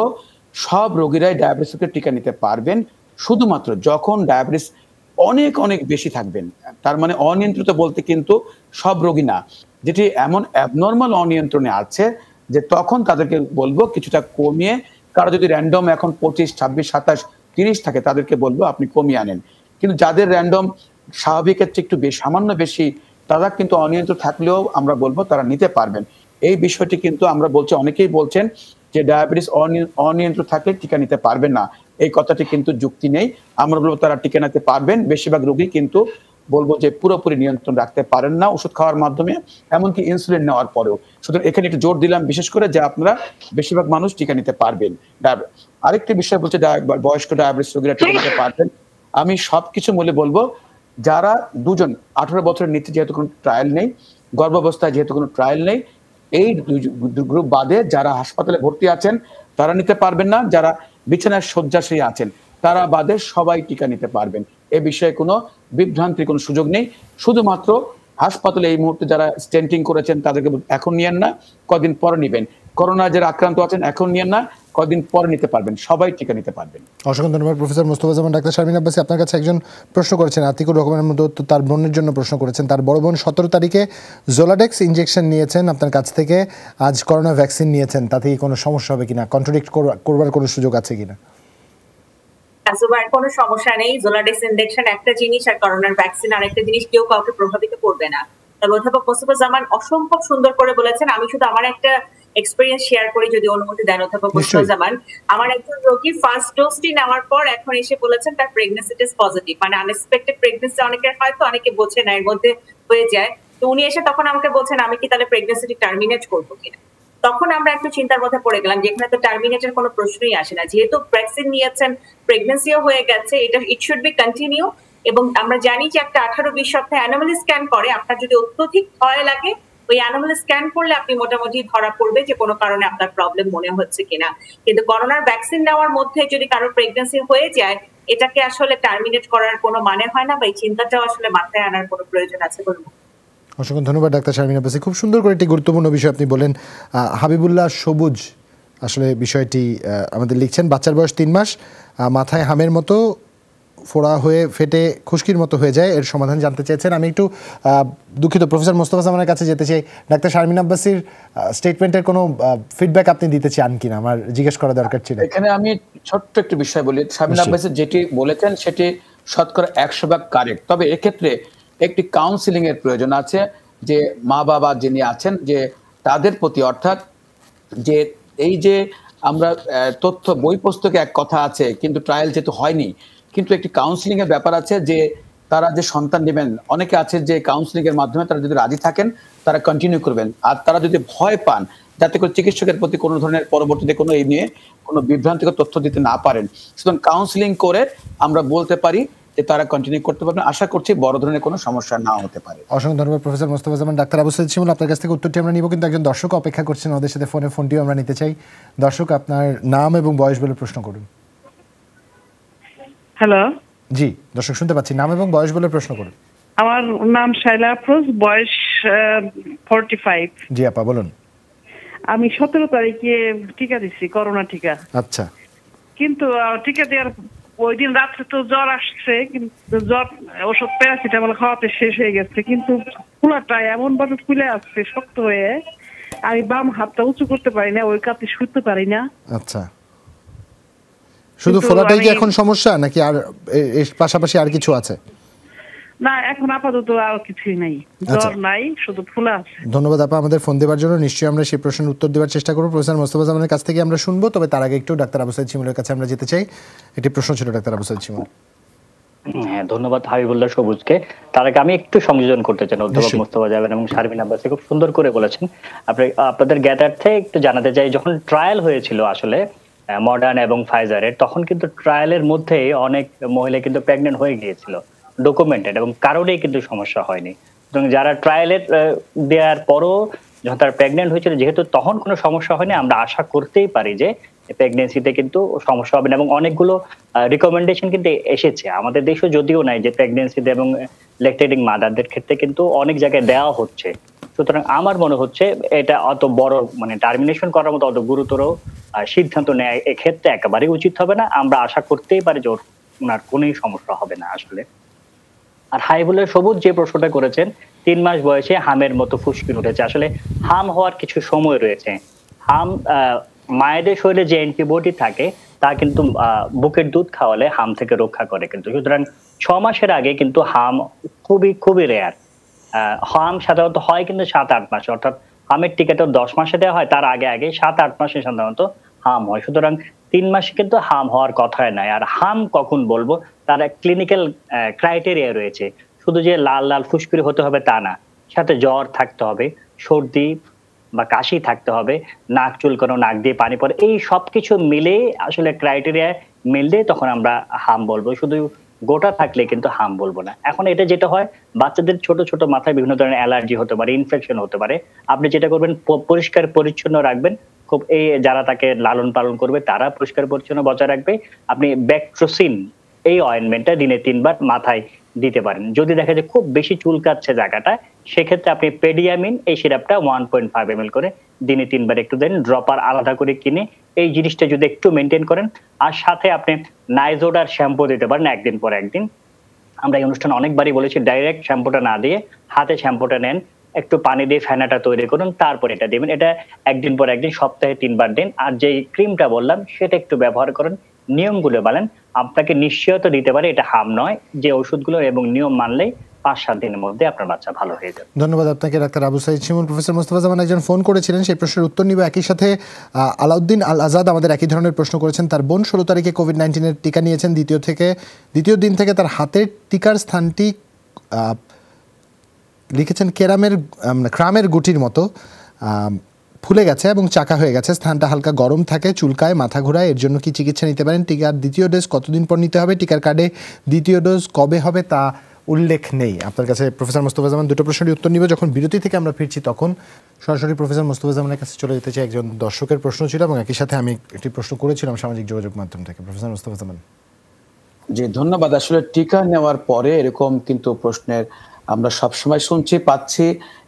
সব রোগীরাই ডায়াবেটিসকে টিকা নিতে পারবেন। শুধুমাত্র যখন ডায়াবেটিস অনেক অনেক বেশি থাকবেন। তার মানে অনিয়ন্ত্রিত বলতে কিন্তু সব রোগী না। যেটি এমন অ্যাবনর্মাল অনিয়ন্ত্রণে আছে যে তখন তাদেরকে বলব কিছুটা কমিয়ে, কারও যদি র্যান্ডম এখন পঁচিশ, ছাব্বিশ, সাতাশ, তিরিশ থাকে তাদেরকে বলব আপনি কমিয়ে আনেন। কিন্তু যাদের র্যান্ডম স্বাভাবিকের চেয়ে একটু বেশি সামান্য বেশি, তারা কিন্তু অনিয়ন্ত্রিত থাকলেও আমরা বলব তারা নিতে পারবেন। এই বিষয়টি কিন্তু আমরা বলছি, অনেকেই বলছেন যে ডায়াবেটিস অনিয়ন্ত্রিত থাকলে টিকা নিতে পারবেন না। এই কথাটি কিন্তু যুক্তি নেই। আমরা বলব তারা টিকা নিতে পারবেন। বেশিরভাগ রোগী কিন্তু বলব যে পুরোপুরি নিয়ন্ত্রণ রাখতে পারেন না ওষুধ খাওয়ার মাধ্যমে, এমনকি ইনসুলিন নেওয়ার পরেও। সুতরাং এখানে একটু জোর দিলাম, বিশেষ করে যে আপনারা বেশিরভাগ মানুষ টিকা নিতে পারবেন। আরেকটি বিষয় বলছে বয়স্ক ডায়াবেটিস রোগীরা টিকা নিতে পারবেন। আমি সবকিছু বলে বলব, যারা দুজন আঠারো বছরের নিচে যেহেতু কোনো ট্রায়াল নেই, গর্ভাবস্থায় যেহেতু কোনো ট্রায়াল নেই, এই গ্রুপ বাদে যারা হাসপাতালে ভর্তি আছেন, তারা নিতে পারবেন না। যারা বিছানায় শয্যাশায়ী আছেন। তারা বাদে সবাই টিকা নিতে পারবেন। এ বিষয়ে কোনো বিভ্রান্তির কোনো সুযোগ নেই। শুধুমাত্র হাসপাতালে এই মুহূর্তে যারা স্টেন্টিং করেছেন, তাদেরকে এখন নিয়েন না, কদিন পরে নিবেন। করোনা যারা আক্রান্ত আছেন, এখন নিয়েন না। কদিন পরে নিতে পারবেন সবাই টিকা নিতে পারবেন। অসংখ্য ধন্যবাদ প্রফেসর মোস্তফা জামান। ডাক্তার শারমিন আব্বাসী আপনার কাছে একজন প্রশ্ন করেছেন আতিকুর রহমানের মতো তার বোনের জন্য প্রশ্ন করেছেন। তার বড় বোন সতেরো তারিখে জোলাডেক্স ইঞ্জেকশন নিয়েছেন আপনার কাছ থেকে আজ করোনা ভ্যাকসিন নিয়েছেন তাতে কি কোনো সমস্যা হবে কিনা? কন্ট্রাডিক্ট করবার কোনো সুযোগ আছে কিনা? আসবার কোনো সমস্যা নেই জোলাডেক্স ইনজেকশন একটা জিনিস আর করোনার ভ্যাকসিন আরেকটা জিনিস কেউ কাউকে প্রভাবিত করবে না। তবে অধ্যাপক মোস্তফা জামান অসম্ভব সুন্দর করে বলেছেন আমি শুধু আমার একটা এক্সপিরিয়েন্স শেয়ার করি যদি অনুমতি দেন অধ্যাপক জামান। আমার একজন রোগী ফার্স্ট ডোজটি নেওয়ার পর এখন এসে বলেছেন তার প্রেগনেন্সি টেস্ট পজিটিভ মানে আনএক্সপেক্টেড প্রেগনেন্সি অনেকের হয়তো অনেকে বোঝে না এর মধ্যে হয়ে যায়। তো উনি এসে তখন আমাকে বলছেন আমি কি তাহলে প্রেগনেন্সিটি টার্মিনেট করব কিনা? তখন আমরা একটু চিন্তার মধ্যে পড়ে গেলাম যেখানে তো টার্মিনেটের কোনো প্রশ্নই আসে না। যেহেতু ভ্যাকসিন নিয়েছেন প্রেগনেন্সিও হয়ে গেছে এটা ইট শুড বি কন্টিনিউ এবং আমরা জানি যে একটা আঠারো বিশ সপ্তাহে অ্যানোমালি স্ক্যান করে আপনার যদি অত্যধিক ভয় লাগে ওই অ্যানোমালি স্ক্যান করলে আপনি মোটামুটি ধরা পড়বে যে কোনো কারণে আপনার প্রবলেম মনে হচ্ছে কিনা। কিন্তু করোনার ভ্যাকসিন নেওয়ার মধ্যে যদি কারোর প্রেগনেন্সি হয়ে যায়, এটাকে আসলে টার্মিনেট করার কোনো মানে হয় না বা এই চিন্তাটাও আসলে মাথায় আনার কোনো প্রয়োজন আছে বলে। অসংখ্য ধন্যবাদ ডাক্তার শারমিন আব্বাসি। খুব সুন্দর করে একটি গুরুত্বপূর্ণ বিষয় আপনি বলেন। হাবিবুল্লাহ সবুজ আসলে বিষয়টি আমাদের লিখছেন, বাচ্চার বয়স তিন মাস মাথায় হামের মতো ফোড়া হয়ে ফেটে খুশকির মতো হয়ে যায় এর সমাধান জানতে চেয়েছেন। আমি একটু দুঃখিত প্রফেসর মোস্তফা জামানের কাছে যেতে চাই। ডাক্তার শারমিন আব্বাসির স্টেটমেন্টের কোনো ফিডব্যাক আপনি দিতে চান কিনা? আমার জিজ্ঞেস করা দরকার ছিল। এখানে আমি ছোট্ট একটু বিষয় বলি। নিশ্চয়ই। আব্বাসি যেটি বলেছেন সেটি শতকরা একশো ভাগ কারেক্ট তবে এক্ষেত্রে একটি কাউন্সিলিং এর প্রয়োজন আছে যে মা বাবা যিনি আছেন যে তাদের প্রতি অর্থাৎ যে এই যে আমরা তথ্য বই পুস্তকে এক কথা আছে কিন্তু ট্রায়াল যেহেতু হয়নি কিন্তু একটি কাউন্সিলিং এর ব্যাপার আছে যে তারা যে সন্তান নেবেন, অনেকে আছে যে কাউন্সিলিং এর মাধ্যমে তারা যদি রাজি থাকেন, তারা কন্টিনিউ করবেন। আর তারা যদি ভয় পান, যাতে করে চিকিৎসকের প্রতি কোনো ধরনের পরবর্তীতে কোনো এই নিয়ে কোনো বিভ্রান্তিকর তথ্য দিতে না পারেন। সুতরাং কাউন্সিলিং করে আমরা বলতে পারি যে তারা কন্টিনিউ করতে পারবেন। আশা করছি বড় ধরনের কোনো সমস্যা না হতে পারে। অসংখ্য ধন্যবাদ, প্রফেসর মোস্তফা জামান। ডাক্তার আবু সৈয়দ শিমুল, আপনার কাছ থেকে উত্তরটি আমরা নিব, কিন্তু একজন দর্শক অপেক্ষা করছেন। ওদের সাথে ফোনে ফোনটিও আমরা নিতে চাই। দর্শক, আপনার নাম এবং বয়স বলে প্রশ্ন করুন। হ্যালো জি দর্শক শুনতে পাচ্ছি। নাম এবং বয়স বলে প্রশ্ন করুন। আমার নাম শাইলা আফরোজ বয়স ফোরটি ফাইভ জি আপা বলুন। আমি সতেরো তারিখে টিকা দিচ্ছি করোনা টিকা। আচ্ছা। কিন্তু টিকা দেওয়ার ওই দিন রাত্রে তো জ্বর আসছে কিন্তু জ্বর ওষুধ প্যারাসিটামল খাওয়াতে শেষ হয়ে গেছে কিন্তু ফুলাটা এমন ভাবে ফুলে আসছে শক্ত হয়ে। আমি বাম হাতটা উঁচু করতে পারি না ওই কাতে শুতে পারি না। আচ্ছা। শুধু ফোলাটাই কি এখন সমস্যা নাকি আর এর পাশাপাশি আর কিছু আছে? না এখন আপাতত আর কিছুই নাই। আচ্ছা। জ্বর নাই শুধু ফুলা আছে। ধন্যবাদ আপা আমাদের ফোন দেওয়ার জন্য। নিশ্চয়ই আমরা সেই প্রশ্নের উত্তর দেওয়ার চেষ্টা করব। প্রফেসর মোস্তফা জামানের কাছ থেকে আমরা শুনব। তবে তার আগে একটু ডাক্তার আবু সাইদ শিমুলের কাছে আমরা যেতে চাই। একটি প্রশ্ন ছিল ডাক্তার আবু সাইদ শিমুল। হ্যাঁ ধন্যবাদ হাবিবুল্লাহ সবুজকে। তার আগে আমি একটু সংযোজন করতে চাই অধ্যাপক। মুস্তফা জাবেন এবং শারমিন আব্বাসি খুব সুন্দর করে বলেছেন। আপনি আপনাদের জ্ঞাতার্থে একটু জানাতে চাই যখন ট্রায়াল হয়েছিল আসলে মডার্ন এবং ফাইজারের তখন কিন্তু ট্রায়ালের মধ্যে অনেক মহিলা কিন্তু প্রেগনেন্ট হয়ে গিয়েছিল ডকুমেন্টেড এবং কারোরই কিন্তু সমস্যা হয়নি। এবং যারা ট্রায়ালের দেওয়ার পরও যখন তারা প্রেগনেন্ট হয়েছিল, যেহেতু তখন কোনো সমস্যা হয়নি, আমরা আশা করতেই পারি যে প্রেগনেন্সিতে কিন্তু সমস্যা হবে না এবং অনেকগুলো রিকমেন্ডেশন কিন্তু এসেছে। আমাদের দেশে যদিও নাই যে প্রেগনেন্সিতে এবং লেকটেটিং মাদারদের ক্ষেত্রে কিন্তু অনেক জায়গায় দেওয়া হচ্ছে। সুতরাং আমার মনে হচ্ছে এটা অত বড় মানে টার্মিনেশন করার মতো অত গুরুতর সিদ্ধান্ত নেয় এক্ষেত্রে একেবারেই উচিত হবে না। আমরা আশা করতেই পারি যে ওনার কোনোই সমস্যা হবে না আসলে। আর হাইবুলের সবুজ যে প্রশ্নটা করেছেন, তিন মাস বয়সে হামের মতো ফুসকিন উঠেছে। আসলে হাম হওয়ার কিছু সময় রয়েছে। হাম মায়েদের শরীরে যে অ্যান্টিবডি থাকে, তা কিন্তু বুকের দুধ খাওয়ালে হাম থেকে রক্ষা করে কিন্তু। সুতরাং ছ মাসের আগে কিন্তু হাম খুবই খুবই রেয়ার হাম সাধারণত হয় কিন্তু সাত, আট মাসে। অর্থাৎ হামের টিকাটা দশ মাসে দেওয়া হয়, তার আগে আগে সাত, আট মাসে সাধারণত হাম হয়। সুতরাং তিন মাসে কিন্তু হাম হওয়ার কথাই নাই। আর হাম কখন বলব? তার ক্লিনিক্যাল ক্রাইটেরিয়া রয়েছে। শুধু যে লাল লাল ফুসকুড়ি হতে হবে তা না। সাথে জ্বর থাকতে হবে, সর্দি বা কাশি থাকতে হবে, নাক চুলকানো নাক দিয়ে পানি পড়ে, এই সবকিছু মিলে আসলে ক্রাইটেরিয়া মিললে তখন আমরা হাম বলব। শুধু গোটা থাকলে কিন্তু হাম বলব না। এখন এটা যেটা হয়, বাচ্চাদের ছোট ছোট মাথায় বিভিন্ন ধরনের অ্যালার্জি হতে পারে ইনফেকশন হতে পারে। আপনি যেটা করবেন পরিষ্কার পরিচ্ছন্ন রাখবেন। খুব এই যারা তাকে লালন পালন করবে, তারা পরিষ্কার পরিচ্ছন্ন বজায় রাখবে। আপনি ব্যাকট্রোসিন এই অয়েনমেন্টটা দিনে তিনবার মাথায় দিতে পারেন। যদি দেখা যায় খুব বেশি চুলকাচ্ছে জায়গাটা, সেক্ষেত্রে আপনি পেডিয়ামিন এই সিরাপটা ওয়ান পয়েন্ট ফাইভ এম করে দিনে তিনবার একটু দেন ড্রপার আলাদা করে কিনে এই জিনিসটা যদি একটু মেনটেন করেন, আর সাথে আপনি নাইজোডার শ্যাম্পু দিতে পারেন একদিন পর একদিন। আমরা এই অনুষ্ঠানে অনেকবারই বলেছি ডাইরেক্ট শ্যাম্পুটা না দিয়ে হাতে শ্যাম্পুটা নেন, একটু পানি দিয়ে ফেনাটা তৈরি করুন, তারপর এটা দিবেন। এটা একদিন পর একদিন, সপ্তাহে তিনবার দিন। আর যে ক্রিমটা বললাম, সেটা একটু ব্যবহার করেন নিয়মগুলো বলেন, আপনাকে নিশ্চয়তা দিতে পারে, এটা হাম নয়, যে ওষুধগুলো এবং নিয়ম মানলেই পাঁচ সাত দিনের মধ্যে আপনার বাচ্চা ভালো হয়ে যাবে। ধন্যবাদ আপনাকে, ডাক্তার আবু সাইদ শিমুল। প্রফেসর মোস্তফা জামান একজন ফোন করেছিলেন, সেই প্রশ্নের উত্তর নিব। একই সাথে আলাউদ্দিন আল আজাদ আমাদের একই ধরনের প্রশ্ন করেছেন। তার বোন ষোলো তারিখে কোভিড নাইন্টিনের টিকা নিয়েছেন। দ্বিতীয় থেকে, দ্বিতীয় দিন থেকে তার হাতের টিকার স্থানটি লিখেছেন কেরামের ক্রামের গুটির মতো। ফুলে গেছে এবং চাকা হয়ে গেছে। স্থানটা হালকা গরম থাকে, চুলকায়, মাথা ঘোরায়। এর জন্য কি চিকিৎসা নিতে পারেন? টিকার দ্বিতীয় ডোজ কতদিন পর নিতে হবে? টিকার কার্ডে দ্বিতীয় ডোজ কবে হবে তা উল্লেখ নেই। আপনার কাছে প্রফেসর মোস্তফা জামান দুটো প্রশ্নের উত্তর নিব। যখন বিরতি থেকে আমরা ফিরছি তখন সরাসরি প্রফেসর মোস্তফা জামানের কাছে চলে যেতে চাই। একজন দর্শকের প্রশ্ন ছিল এবং একই সাথে আমি একটি প্রশ্ন করেছিলাম সামাজিক যোগাযোগ মাধ্যম থেকে। প্রফেসর মোস্তফা জামান যে ধন্যবাদ। আসলে টিকা নেওয়ার পরে এরকম কিন্তু প্রশ্নের আমরা সবসময় শুনছি, পাচ্ছি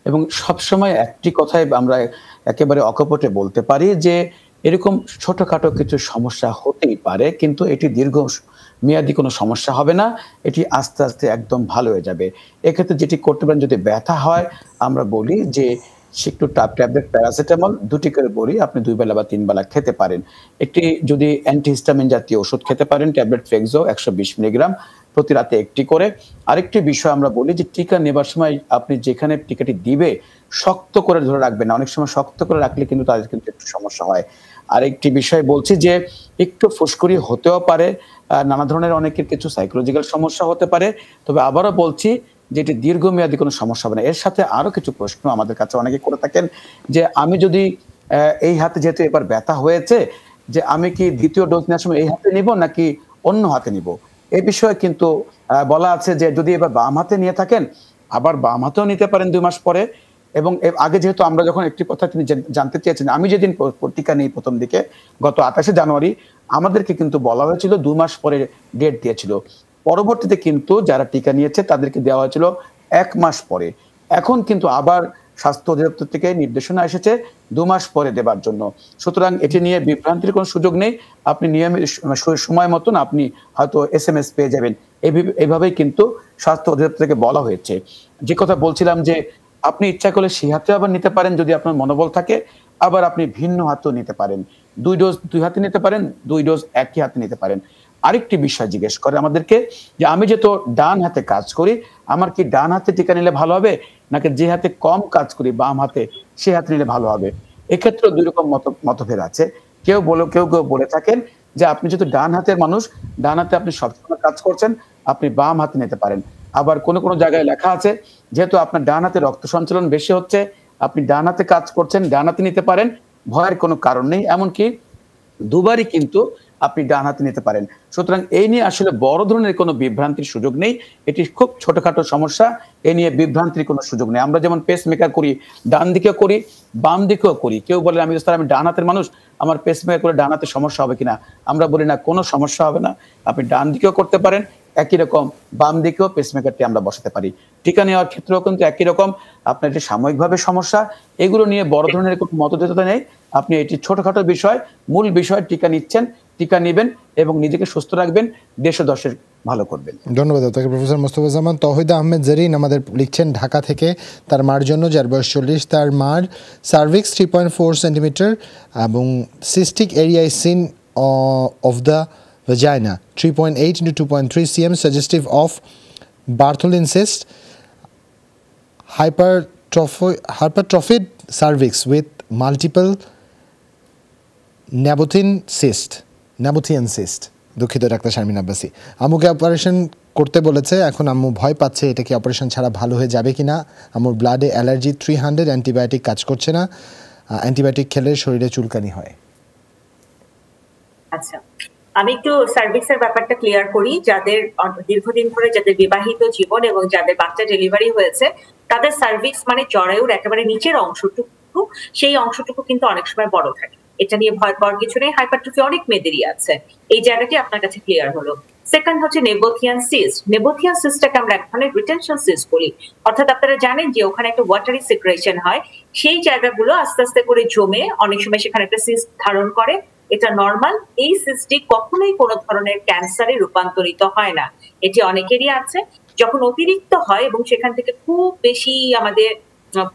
এবং সবসময় একটি কথাই আমরা একেবারে অকপটে বলতে পারি যে এরকম ছোটখাটো কিছু সমস্যা হতেই পারে, কিন্তু এটি দীর্ঘ মেয়াদি কোনো সমস্যা হবে না, এটি আস্তে আস্তে একদম ভালো হয়ে যাবে। এক্ষেত্রে যেটি করতে পারেন, যদি ব্যথা হয়, আমরা বলি যে একটু টাপ ট্যাবলেট, প্যারাসিটামল দুটি করে বড়ি আপনি দুই বেলা বা তিন বেলা খেতে পারেন। একটি যদি অ্যান্টিহিস্টামিন জাতীয় ওষুধ খেতে পারেন, ট্যাবলেট ফেক্সো একশো বিশ মিলিগ্রাম প্রতি রাতে একটি করে। আরেকটি বিষয় আমরা বলি যে, টিকা নেবার সময় আপনি যেখানে টিকাটি দিবে, শক্ত করে ধরে রাখবেন না। অনেক সময় শক্ত করে রাখলে কিন্তু তাদের কিন্তু একটু সমস্যা হয়। আরেকটি বিষয় বলছি যে, একটু ফুসকুরি হতেও পারে। নানা ধরনের অনেকের কিছু সাইকোলজিক্যাল সমস্যা হতে পারে। তবে আবারও বলছি যে, এটি দীর্ঘমেয়াদী কোনো সমস্যা হবে না। এর সাথে আরও কিছু প্রশ্ন আমাদের কাছে অনেকে করে থাকেন যে, আমি যদি এই হাতে যেহেতু এবার ব্যথা হয়েছে, যে আমি কি দ্বিতীয় ডোজ নেওয়ার সময় এই হাতে নিব নাকি অন্য হাতে নিব? এই বিষয়ে কিন্তু বলা আছে যে যদি এবার বাম হাতে নিয়ে থাকেন, আবার বাম হাতেও নিতে পারেন দুই মাস পরে। এবং আগে যেহেতু আমরা যখন একটি কথা তিনি জানতে চেয়েছেন, আমি যেদিন প- প- টিকা নিই প্রথম দিকে, গত আঠাশে জানুয়ারি, আমাদেরকে কিন্তু বলা হয়েছিল দু মাস পরে ডেট দিয়েছিল। পরবর্তীতে কিন্তু যারা টিকা নিয়েছে তাদেরকে দেওয়া হয়েছিল এক মাস পরে। এখন কিন্তু আবার স্বাস্থ্য অধিদপ্তর থেকে নির্দেশনা এসেছে দু মাস পরে দেবার জন্য। সুতরাং এটি নিয়ে বিভ্রান্তির কোনো সুযোগ নেই। আপনি নিয়মিত সময় মতন আপনি হয়তো এস এম এস পেয়ে যাবেন। এইভাবে- এইভাবেই কিন্তু স্বাস্থ্য অধিদপ্তর থেকে বলা হয়েছে। যে কথা বলছিলাম যে, আপনি ইচ্ছা করলে সেই হাতে আবার নিতে পারেন যদি আপনার মনোবল থাকে। আবার আপনি ভিন্ন হাতেও নিতে পারেন। দুই ডোজ দুই হাতে নিতে পারেন, দুই ডোজ একই হাতে নিতে পারেন। আরেকটি বিষয় জিজ্ঞেস করে আমাদেরকে যে, আমি যেহেতু ডান হাতে কাজ করি, আমার কি ডান হাতে টিকা নিলে ভালো হবে? নাকি যে হাতে কম কাজ করি বাম হাতে, সে হাতে নিলে ভালো হবে? এক্ষেত্রে দুই রকম মত, মতভেদ আছে। কেউ বলে, কেউ কেউ বলে থাকেন যে আপনি যেহেতু ডান হাতের মানুষ, ডান হাতে আপনি সবসময় কাজ করছেন, আপনি বাম হাতে নিতে পারেন। আবার কোনো কোনো জায়গায় লেখা আছে, যেহেতু আপনার ডান হাতে রক্ত সঞ্চালন বেশি হচ্ছে, আপনি ডান হাতে কাজ করছেন, ডান হাতে নিতে পারেন, ভয়ের কোনো কারণ নেই। এমনকি দুবারই কিন্তু আপনি ডান হাতে নিতে পারেন। সুতরাং এই নিয়ে আসলে বড় ধরনের কোনো বিভ্রান্তির সুযোগ নেই। এটি খুব ছোটখাটো সমস্যা। এ নিয়ে বিভ্রান্তির কোনো সুযোগ নেই। আমরা যেমন পেস মেকার করি, ডান দিকেও করি, বাম দিকেও করি। কেউ বলে, আমি স্যার, আমি ডান হাতের মানুষ। আমার পেস মেকার করে ডান হাতে সমস্যা হবে কিনা? আমরা বলি, না, কোনো সমস্যা হবে না। আপনি ডান দিকেও করতে পারেন। একই রকম বাম দিকেও পেসমেকারটি আমরা বসাতে পারি। টিকা নেওয়ার ক্ষেত্রেও কিন্তু একই রকম। আপনার এটি সাময়িকভাবে সমস্যা। এগুলো নিয়ে বড় ধরনের কোনো মতদ্বৈততা নেই। আপনি এটি ছোটখাটো বিষয়। মূল বিষয়, টিকা নিচ্ছেন। টিকা নেবেন এবং নিজেকে সুস্থ রাখবেন। দেশ ও দশের ভালো করবেন। ধন্যবাদ আপনাকে প্রফেসর মোস্তফা জামান। তহিদা আহমেদ জেরিন আমাদের লিখছেন ঢাকা থেকে। তার মার জন্য যার বয়স চল্লিশ তার মার cervix three point four centimetre এবং সিস্টিক এরিয়ায় seen of the vagina three point vagina 3.8 into 2.3 cm suggestive of Bartholin cyst hypertrophy, hypertrophied cervix with multiple nabothian cyst nabothian cyst দুঃখিত ডাক্তার শারমিন আব্বাসি। আম্মুকে অপারেশন করতে বলেছে, এখন আম্মু ভয় পাচ্ছে এটা কি অপারেশন ছাড়া ভালো হয়ে যাবে কিনা। আম্মুর ব্লাডে অ্যালার্জি থ্রি হান্ড্রেড অ্যান্টিবায়োটিক কাজ করছে না অ্যান্টিবায়োটিক খেলে শরীরে চুলকানি হয়। আচ্ছা আমি একটু সার্ভিক্সের ব্যাপারটা ক্লিয়ার করি। যাদের দীর্ঘদিন ধরে যাদের বিবাহিত জীবন এবং যাদের বাচ্চা ডেলিভারি হয়েছে, তাদের সার্ভিক্স মানে জরায়ুর একেবারে নিচের অংশটুকু, সেই অংশটুকু কিন্তু অনেক সময় বড় থাকে। এটা নিয়ে ভয় পাওয়ার কিছু নেই। হাইপারট্রফি অনেক মেয়েদেরই আছে। এই জায়গাটি আপনার কাছে ক্লিয়ার হলো। সেকেন্ড হচ্ছে নেবোথিয়ান সিস্ট নেবোথিয়ান সিস্টটাকে আমরা এক ধরনের রিটেনশন সিস্ট বলি। অর্থাৎ আপনারা জানেন যে ওখানে একটা ওয়াটারি সিক্রেশন হয়। সেই জায়গাগুলো আস্তে আস্তে করে জমে অনেক সময় সেখানে একটা সিস্ট ধারণ করে। এটা নর্মাল এই সিস্টি কখনোই কোনো ধরনের ক্যান্সারে রূপান্তরিত হয় না। এটি অনেকেরই আছে। যখন অতিরিক্ত হয় এবং সেখান থেকে খুব বেশি আমাদের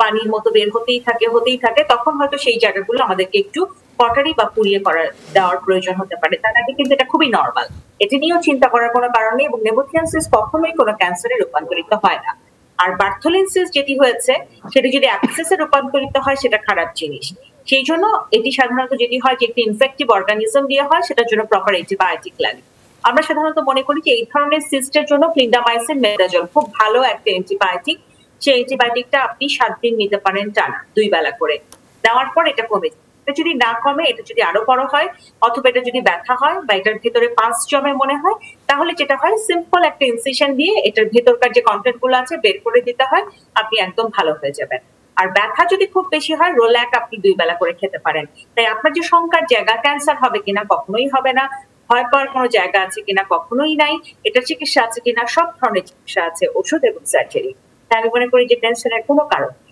পানির মতো বের হতেই থাকে হতেই থাকে, তখন হয়তো সেই জায়গাগুলো আমাদেরকে একটু পটারি বা পুড়িয়ে করার দেওয়ার প্রয়োজন হতে পারে। তার আগে কিন্তু এটা খুবই নর্মাল এটি নিয়েও চিন্তা করার কোনো কারণ নেই এবং নেবোথিয়ানসিস কখনোই কোনো ক্যান্সারে রূপান্তরিত হয় না। আর বার্থোলেন্সিস যেটি হয়েছে, সেটি যদি অ্যাক্সেসে রূপান্তরিত হয়, সেটা খারাপ জিনিস। সেই জন্য এটি সাধারণত যেটি হয় যে একটি ইনফেক্টিভ অর্গানিজম দিয়ে হয়, সেটার জন্য প্রপার অ্যান্টিবায়োটিক লাগে। আমরা সাধারণত মনে করি যে এই ধরনের সিস্টের জন্য ক্লিন্ডামাইসিন মেদাজল খুব ভালো একটা অ্যান্টিবায়োটিক সেই অ্যান্টিবায়োটিকটা আপনি সাত দিন নিতে পারেন টানা, দুই বেলা করে। দেওয়ার পর এটা কমে যায়। এটা যদি না কমে, এটা যদি আরও বড় হয়, অথবা এটা যদি ব্যথা হয় বা এটার ভিতরে পাঁচ জমে মনে হয়, তাহলে যেটা হয় সিম্পল একটা ইনসিশন দিয়ে এটার ভেতরকার যে কন্টেন্টগুলো আছে বের করে দিতে হয়, আপনি একদম ভালো হয়ে যাবেন। আর ব্যথা যদি খুব বেশি হয়, রোল্যাক আপনি দুই বেলা করে খেতে পারেন। তাই আপনার যে শঙ্কার জায়গা ক্যান্সার হবে কিনা কখনোই হবে না। ভয় পাওয়ার কোনো জায়গা আছে কিনা কখনোই নাই। এটা চিকিৎসা আছে কিনা, সব ধরনের চিকিৎসা আছে, ওষুধ এবং সার্জারি তাই আমি মনে করি যে টেনশনের কোনো কারণ নেই।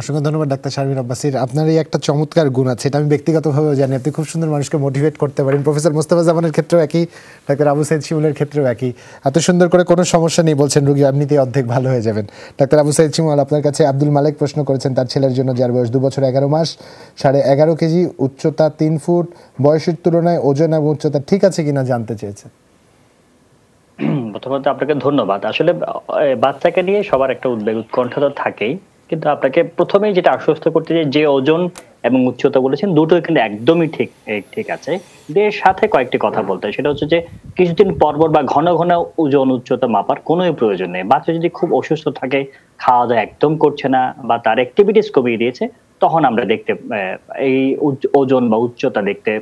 অসংখ্য ধন্যবাদ, ডাক্তার শারমিন আব্বাসির। আপনার এই একটা চমৎকার গুণ আছে, এটা আমি ব্যক্তিগতভাবে জানি। আপনি খুব সুন্দর মানুষকে মোটিভেট করতে পারেন। প্রফেসর মোস্তফা জামানের ক্ষেত্রেও একই, ডাক্তার আবু সাইদ শিমুলের ক্ষেত্রেও একই। এত সুন্দর করে কোনো সমস্যা নেই, বলছেন রুগী এমনিতেই অর্ধেক ভালো হয়ে যাবেন। ডাক্তার আবু সাইদ শিমুল, আপনার কাছে আব্দুল মালিক প্রশ্ন করেছেন, তার ছেলের জন্য যার বয়স দু বছর এগারো মাস, সাড়ে এগারো কেজি, উচ্চতা তিন ফুট, বয়সের তুলনায় ওজন এবং উচ্চতা ঠিক আছে কিনা জানতে চেয়েছেন? প্রথমত আপনাকে ধন্যবাদ। আসলে বাচ্চাকে নিয়ে সবার একটা উদ্বেগ, উৎকণ্ঠা তো থাকেই। কিন্তু আপনাকে প্রথমেই যেটা আশ্বস্ত করতে চাই, যে ওজন এবং উচ্চতা বলেছেন, দুটোই কিন্তু একদমই ঠিক ঠিক আছে। এর সাথে কয়েকটি কথা বলতে সেটা হচ্ছে যে, কিছুদিন পরপর বা ঘন ঘন ওজন, উচ্চতা মাপার কোনো প্রয়োজন নেই। বাচ্চা যদি খুব অসুস্থ থাকে খাওয়া দাওয়া একদম করছে না বা তার অ্যাক্টিভিটিস কমিয়ে দিয়েছে তখন আমরা দেখতে এই ওজন বা উচ্চতা দেখতে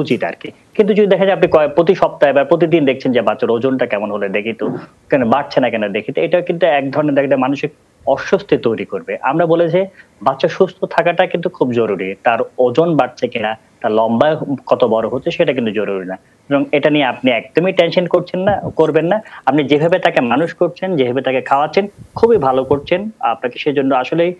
উচিত আর কি। কিন্তু যদি দেখা যায় আপনি প্রতি সপ্তাহে বা প্রতিদিন দেখছেন যে বাচ্চার ওজনটা কেমন হলে দেখি তো, কেন বাড়ছে না কেন দেখি তো, এটা কিন্তু এক ধরনের দেখা যায় মানসিক অস্বস্তি তৈরি করবে। আমরা বলে যে বাচ্চা সুস্থ থাকাটা কিন্তু খুব জরুরি, তার ওজন বাড়ছে কিনা, তার লম্বা কত বড় হচ্ছে সেটা কিন্তু জরুরি না। এবং এটা নিয়ে আপনি একদমই টেনশন করছেন না, করবেন না। আপনি যেভাবে তাকে মানুষ করছেন, যেভাবে তাকে খাওয়াচ্ছেন, খুবই ভালো করছেন। আপনাকে সেজন্য আসলেই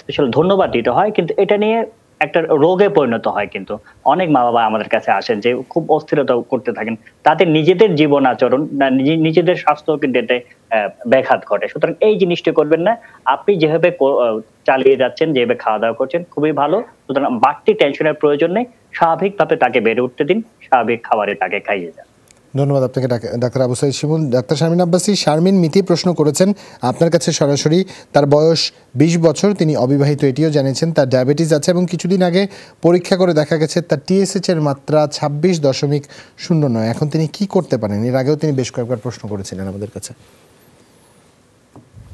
স্পেশাল ধন্যবাদ দিতে হয়, কিন্তু এটা নিয়ে একটা রোগে পরিণত হয় কিন্তু। অনেক মা বাবা আমাদের কাছে আসেন যে খুব অস্থিরতা করতে থাকেন। তাদের নিজেদের জীবন আচরণ নিজেদের স্বাস্থ্য কিন্তু এতে ব্যাঘাত ঘটে। সুতরাং এই জিনিসটি করবেন না। আপনি যেভাবে চালিয়ে যাচ্ছেন, যেভাবে খাওয়া দাওয়া করছেন, খুবই ভালো। সুতরাং বাড়তি টেনশনের প্রয়োজন নেই। স্বাভাবিকভাবে তাকে বেড়ে উঠতে দিন। স্বাভাবিক খাবারে তাকে খাইয়ে যান। ধন্যবাদ আপনাকে ডাক্তার আবু সাইদ শিমুল। ডাক্তার শারমিন আব্বাসি, শারমিন মিতি প্রশ্ন করেছেন, আপনার কাছে সরাসরি তার বয়স বিশ বছর, তিনি অবিবাহিত, এটিও জানিয়েছেন, তার ডায়াবেটিস আছে এবং কিছুদিন আগে পরীক্ষা করে দেখা গেছে, তার টিএসএইচ এর মাত্রা ছাব্বিশ দশমিক শূন্য নয়। এখন তিনি কি করতে পারেন? এর আগেও তিনি বেশ কয়েকবার প্রশ্ন করেছিলেন আমাদের কাছে।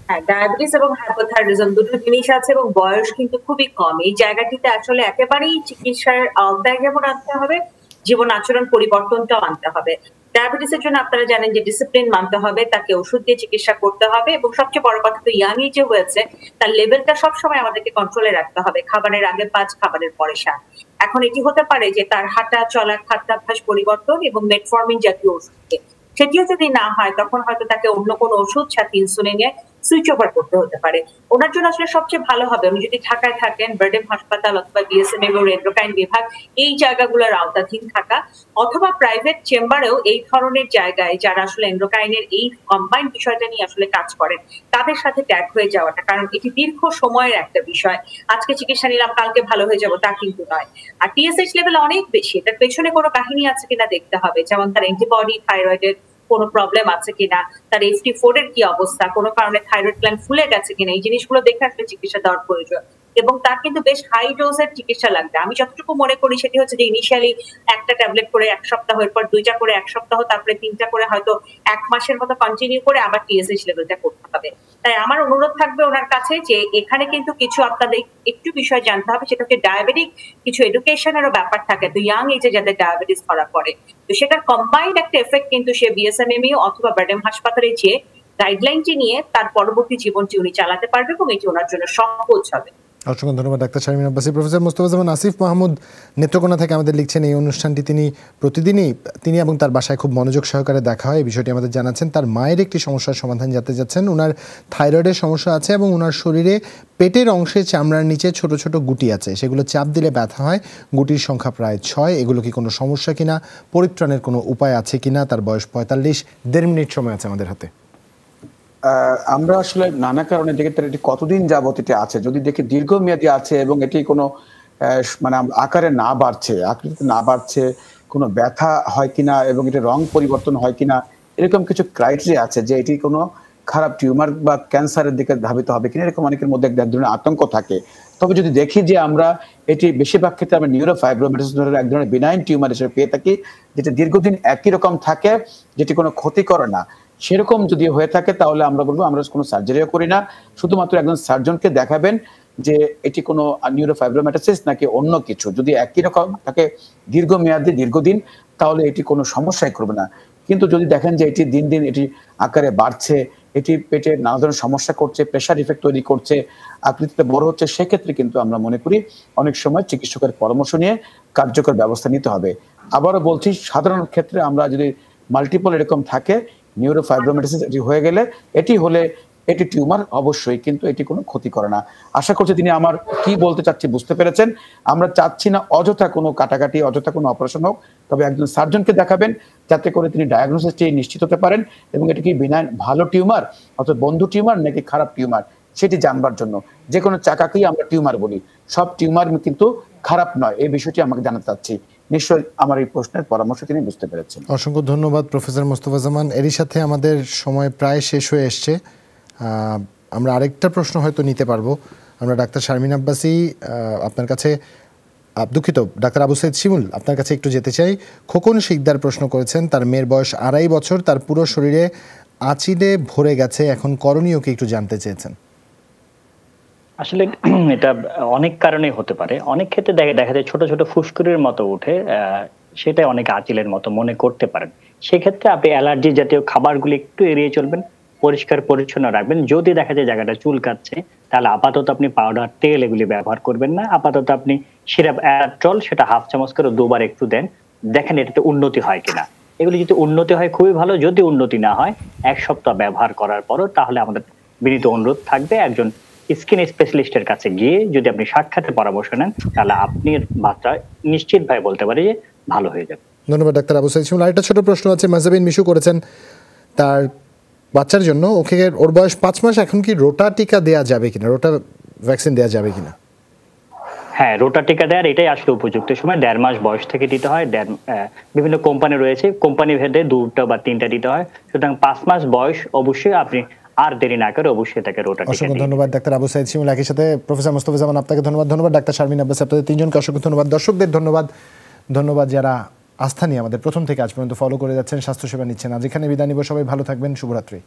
হ্যাঁ ডায়াবেটিস এবং হাইপোথাইরয়েডিজম দুটো জিনিস আছে এবং বয়স কিন্তু খুবই কম। এই জায়গাটিতে আসলে একেবারেই চিকিৎসার আওতায় যেমন আনতে হবে, জীবন আচরণ পরিবর্তনটাও আনতে হবে। ডায়াবেটিসের জন্য আপনারা জানেন যে ডিসিপ্লিন মানতে হবে, তাকে ওষুধ দিয়ে চিকিৎসা করতে হবে এবং সবচেয়ে বড় কথা তো ইয়াং এজে হয়েছে, তার লেভেলটা সবসময় আমাদেরকে কন্ট্রোলে রাখতে হবে, খাবারের আগে পাঁচ, খাবারের পরে সাত এখন এটি হতে পারে যে তার হাঁটা চলা খাদ্যাভ্যাস পরিবর্তন এবং মেটফর্মিন জাতীয় ওষুধ। সেটিও যদি না হয়, তখন হয়তো তাকে অন্য কোনো ওষুধ, সাথে ইনসুলিনে সুইচ ওভার করতে হতে পারে। ওনার জন্য আসলে সবচেয়ে ভালো হবে। উনি যদি ঢাকায় থাকেন বার্ডেম হাসপাতাল অথবা বিএসএমএম এন্ড্রোকাইন বিভাগ, এই জায়গাগুলোর আওতাধীন থাকা অথবা প্রাইভেট চেম্বারেও এই ধরনের জায়গায় যারা আসলে এন্ড্রোকাইনের এই কম্বাইন্ড বিষয়টা নিয়ে আসলে কাজ করেন, তাদের সাথে ট্যাগ হয়ে যাওয়াটা, কারণ এটি দীর্ঘ সময়ের একটা বিষয়। আজকে চিকিৎসা নিলাম, কালকে ভালো হয়ে যাব, তা কিন্তু নয়। আর টিএসএইচ লেভেল অনেক বেশি তার পেছনে কোনো কাহিনী আছে কিনা দেখতে হবে। যেমন তার অ্যান্টিবডি থাইরয়েডের কোনো প্রবলেম আছে কিনা, তার এফটি ফোর এর কি অবস্থা, কোনো কারণে থাইরয়েড গ্ল্যান্ড ফুলে গেছে কিনা, এই জিনিসগুলো দেখে আসলে চিকিৎসা দেওয়ার প্রয়োজন। এবং তার কিন্তু বেশ হাই ডোজের চিকিৎসা লাগবে। আমি যতটুকু মনে করি সেটি হচ্ছে যে ইনিশিয়ালি একটা ট্যাবলেট করে এক সপ্তাহ, এরপর দুইটা করে এক সপ্তাহ, তারপরে তিনটা করে হয়তো এক মাসের মতো কন্টিনিউ করে আবার টিএসএইচ লেভেলটা করতে হবে। তাই আমার অনুরোধ থাকবে ওনার কাছে যে এখানে কিন্তু কিছু আপনাদের একটু বিষয় জানতে হবে, সেটা হচ্ছে ডায়াবেটিক কিছু এডুকেশনেরও ব্যাপার থাকে তো ইয়াং এজে যাদের ডায়াবেটিস ধরা পড়ে। তো সেটার কম্বাইন্ড একটা এফেক্ট কিন্তু সে বিএসএমএমইউ অথবা ব্যাডেম হাসপাতালে যেয়ে গাইডলাইনটি নিয়ে তার পরবর্তী জীবনটি উনি চালাতে পারবে এবং এটি ওনার জন্য সহজ হবে। অসংখ্য ধন্যবাদ, ডাক্তার শারমিন আব্বাসি। প্রফেসর মোস্তফা জামান আসিফ মাহমুদ নেত্রকোনা থেকে আমাদের লিখছেন এই অনুষ্ঠানটি। তিনি প্রতিদিনই, তিনি এবং তার বাসায় খুব মনোযোগ সহকারে দেখা হয়। এই বিষয়টি আমাদের জানাচ্ছেন। তার মায়ের একটি সমস্যার সমাধান জানতে যাচ্ছেন। ওনার থাইরয়েডের সমস্যা আছে এবং ওনার শরীরে পেটের অংশে চামড়ার নিচে ছোট ছোট গুটি আছে। সেগুলো চাপ দিলে ব্যথা হয়। গুটির সংখ্যা প্রায় ছয়। এগুলো কি কোনো সমস্যা কিনা? পরিত্রাণের কোনো উপায় আছে কিনা? তার বয়স পঁয়তাল্লিশ। দেড় মিনিট সময় আছে আমাদের হাতে। আমরা আসলে নানা কারণে দেখি এটি কতদিন যাবত এটি আছে। যদি দেখি দীর্ঘমেয়াদী আছে এবং এটি কোনো মানে আকারে না বাড়ছে, আকৃতিতে না বাড়ছে, কোনো ব্যথা হয় কিনা এবং এটি রং পরিবর্তন হয় কিনা, এরকম কিছু ক্রাইটেরিয়া আছে যে এটি কোনো খারাপ টিউমার বা ক্যান্সারের দিকে ধাবিত হবে কিনা, এরকম অনেকের মধ্যে এক ধরনের আতঙ্ক থাকে। তবে যদি দেখি যে আমরা এটি বেশিরভাগ ক্ষেত্রে আমরা নিউরোফাইব্রোমেটাস ধরনের এক ধরনের বিনাইন টিউমার হিসেবে পেয়ে থাকি, যেটা দীর্ঘদিন একই রকম থাকে, যেটি কোনো ক্ষতি করে না। সেরকম যদি হয়ে থাকে, তাহলে আমরা বলব আমরা কোনো সার্জারিও করি না। শুধুমাত্র একজন সার্জনকে দেখাবেন যে এটি কোনো নিউরোফাইব্রোমেটাসিস নাকি অন্য কিছু। যদি একই রকম থাকে দীর্ঘমেয়াদী, দীর্ঘদিন, তাহলে এটি কোনো সমস্যাই করবে না। কিন্তু যদি দেখেন যে এটি দিন দিন এটি আকারে বাড়ছে, এটি পেটে নানা ধরনের সমস্যা করছে প্রেশার ইফেক্ট তৈরি করছে, আকৃতিতে বড় হচ্ছে, সেক্ষেত্রে কিন্তু আমরা মনে করি অনেক সময় চিকিৎসকের পরামর্শ নিয়ে কার্যকর ব্যবস্থা নিতে হবে। আবারও বলছি, সাধারণ ক্ষেত্রে আমরা যদি মাল্টিপল এরকম থাকে নিউরোফাইব্রোমেটাসিস, এটি হয়ে গেলে এটি হলে এটি টিউমার অবশ্যই, কিন্তু এটি কোনো ক্ষতি করে না। আশা করছি তিনি আমার কি বলতে চাচ্ছি বুঝতে পেরেছেন। আমরা চাচ্ছি না অযথা কোনো কাটাকাটি, অযথা কোনো অপারেশন হোক, তবে একজন সার্জনকে দেখাবেন, যাতে করে তিনি ডায়াগনোসিসটি নিশ্চিত হতে পারেন এবং এটি কি বিনাইন ভালো টিউমার অথবা বন্ধু টিউমার নাকি খারাপ টিউমার, সেটি জানবার জন্য। যে কোনো চাকাকেই আমরা টিউমার বলি। সব টিউমার কিন্তু খারাপ নয়, এই বিষয়টি আমাকে জানাতে চাচ্ছি। নিশ্চয়ই আমার এই প্রশ্নের পরামর্শ তিনি বুঝতে পেরেছেন। অসংখ্য ধন্যবাদ, প্রফেসর মোস্তফা জামান। এরই সাথে আমাদের সময় প্রায় শেষ হয়ে এসছে। আমরা আরেকটা প্রশ্ন হয়তো নিতে পারব। আমরা ডাক্তার শারমিন আব্বাসি আপনার কাছে দুঃখিত, ডাক্তার আবু সাইদ শিমুল, আপনার কাছে একটু যেতে চাই। খোকন শিকদার প্রশ্ন করেছেন, তার মেয়ের বয়স আড়াই বছর, তার পুরো শরীরে আচিডে ভরে গেছে, এখন করণীয় কি একটু জানতে চেয়েছেন? আসলে *clears throat* এটা অনেক কারণে হতে পারে। অনেক ক্ষেত্রে দেখা যায় ছোট ছোট ফুসকুরির মতো উঠে সেটা অনেক আচিলের মতো মনে করতে পারেন। সেক্ষেত্রে আপনি অ্যালার্জি জাতীয় খাবারগুলি একটু এড়িয়ে চলবেন, পরিষ্কার, পরিচ্ছন্ন রাখবেন। যদি দেখা যায় জায়গাটা চুলকাচ্ছে, তাহলে আপাতত আপনি পাউডার তেল এগুলি ব্যবহার করবেন না। আপাতত আপনি সিরাপ অ্যাট্রল সেটা হাফ চামচ করে দুবার একটু দেন। দেখেন এটাতে উন্নতি হয় কিনা। এগুলি যদি উন্নতি হয়, খুবই ভালো। যদি উন্নতি না হয়, এক সপ্তাহ ব্যবহার করার পরও তাহলে আমাদের বিনীত অনুরোধ থাকবে একজন স্কিন স্পেশালিস্টের কাছে গিয়ে যদি আপনি সাক্ষাতে পরামর্শ নেন তাহলে আপনি বাচ্চা নিশ্চিতভাবে বলতে পারি যে ভালো হয়ে যাবে। ধন্যবাদ ডাক্তার আবু সাইদ। আরেকটা ছোট প্রশ্ন আছে মাজাবিন মিশু করেছেন তার বাচ্চার জন্য। ওকে ওর বয়স পাঁচ মাস এখন কি রোটা টিকা দেওয়া যাবে কিনা? রোটা ভ্যাকসিন দেওয়া যাবে কিনা? হ্যাঁ রোটা টিকা দেওয়ার এটাই আসলে উপযুক্ত সময়। দেড় মাস বয়স থেকে দিতে হয় দেড় বিভিন্ন কোম্পানি রয়েছে। কোম্পানি ভেদে দুটো বা তিনটা দিতে হয়। সুতরাং পাঁচ মাস বয়স অবশ্যই আপনি আর দেরি না করে অবশ্যই তাকে রোটা টিকা অসংখ্য ধন্যবাদ ডাক্তার আবু সাইদ শিমুল একই সাথে। প্রফেসর মোস্তফা জামান আপনাকে ধন্যবাদ ধন্যবাদ। ডাক্তার শারমিন আব্বাস আপনাদের তিনজনকে অসংখ্য ধন্যবাদ। দর্শকদের ধন্যবাদ ধন্যবাদ যারা আস্থা নিয়ে আমাদের প্রথম থেকে আজ পর্যন্ত ফলো করে যাচ্ছেন স্বাস্থ্যসেবা নিচ্ছেন। আজ এখানে বিদায় নিব সবাই ভালো থাকবেন শুভরাত্রি।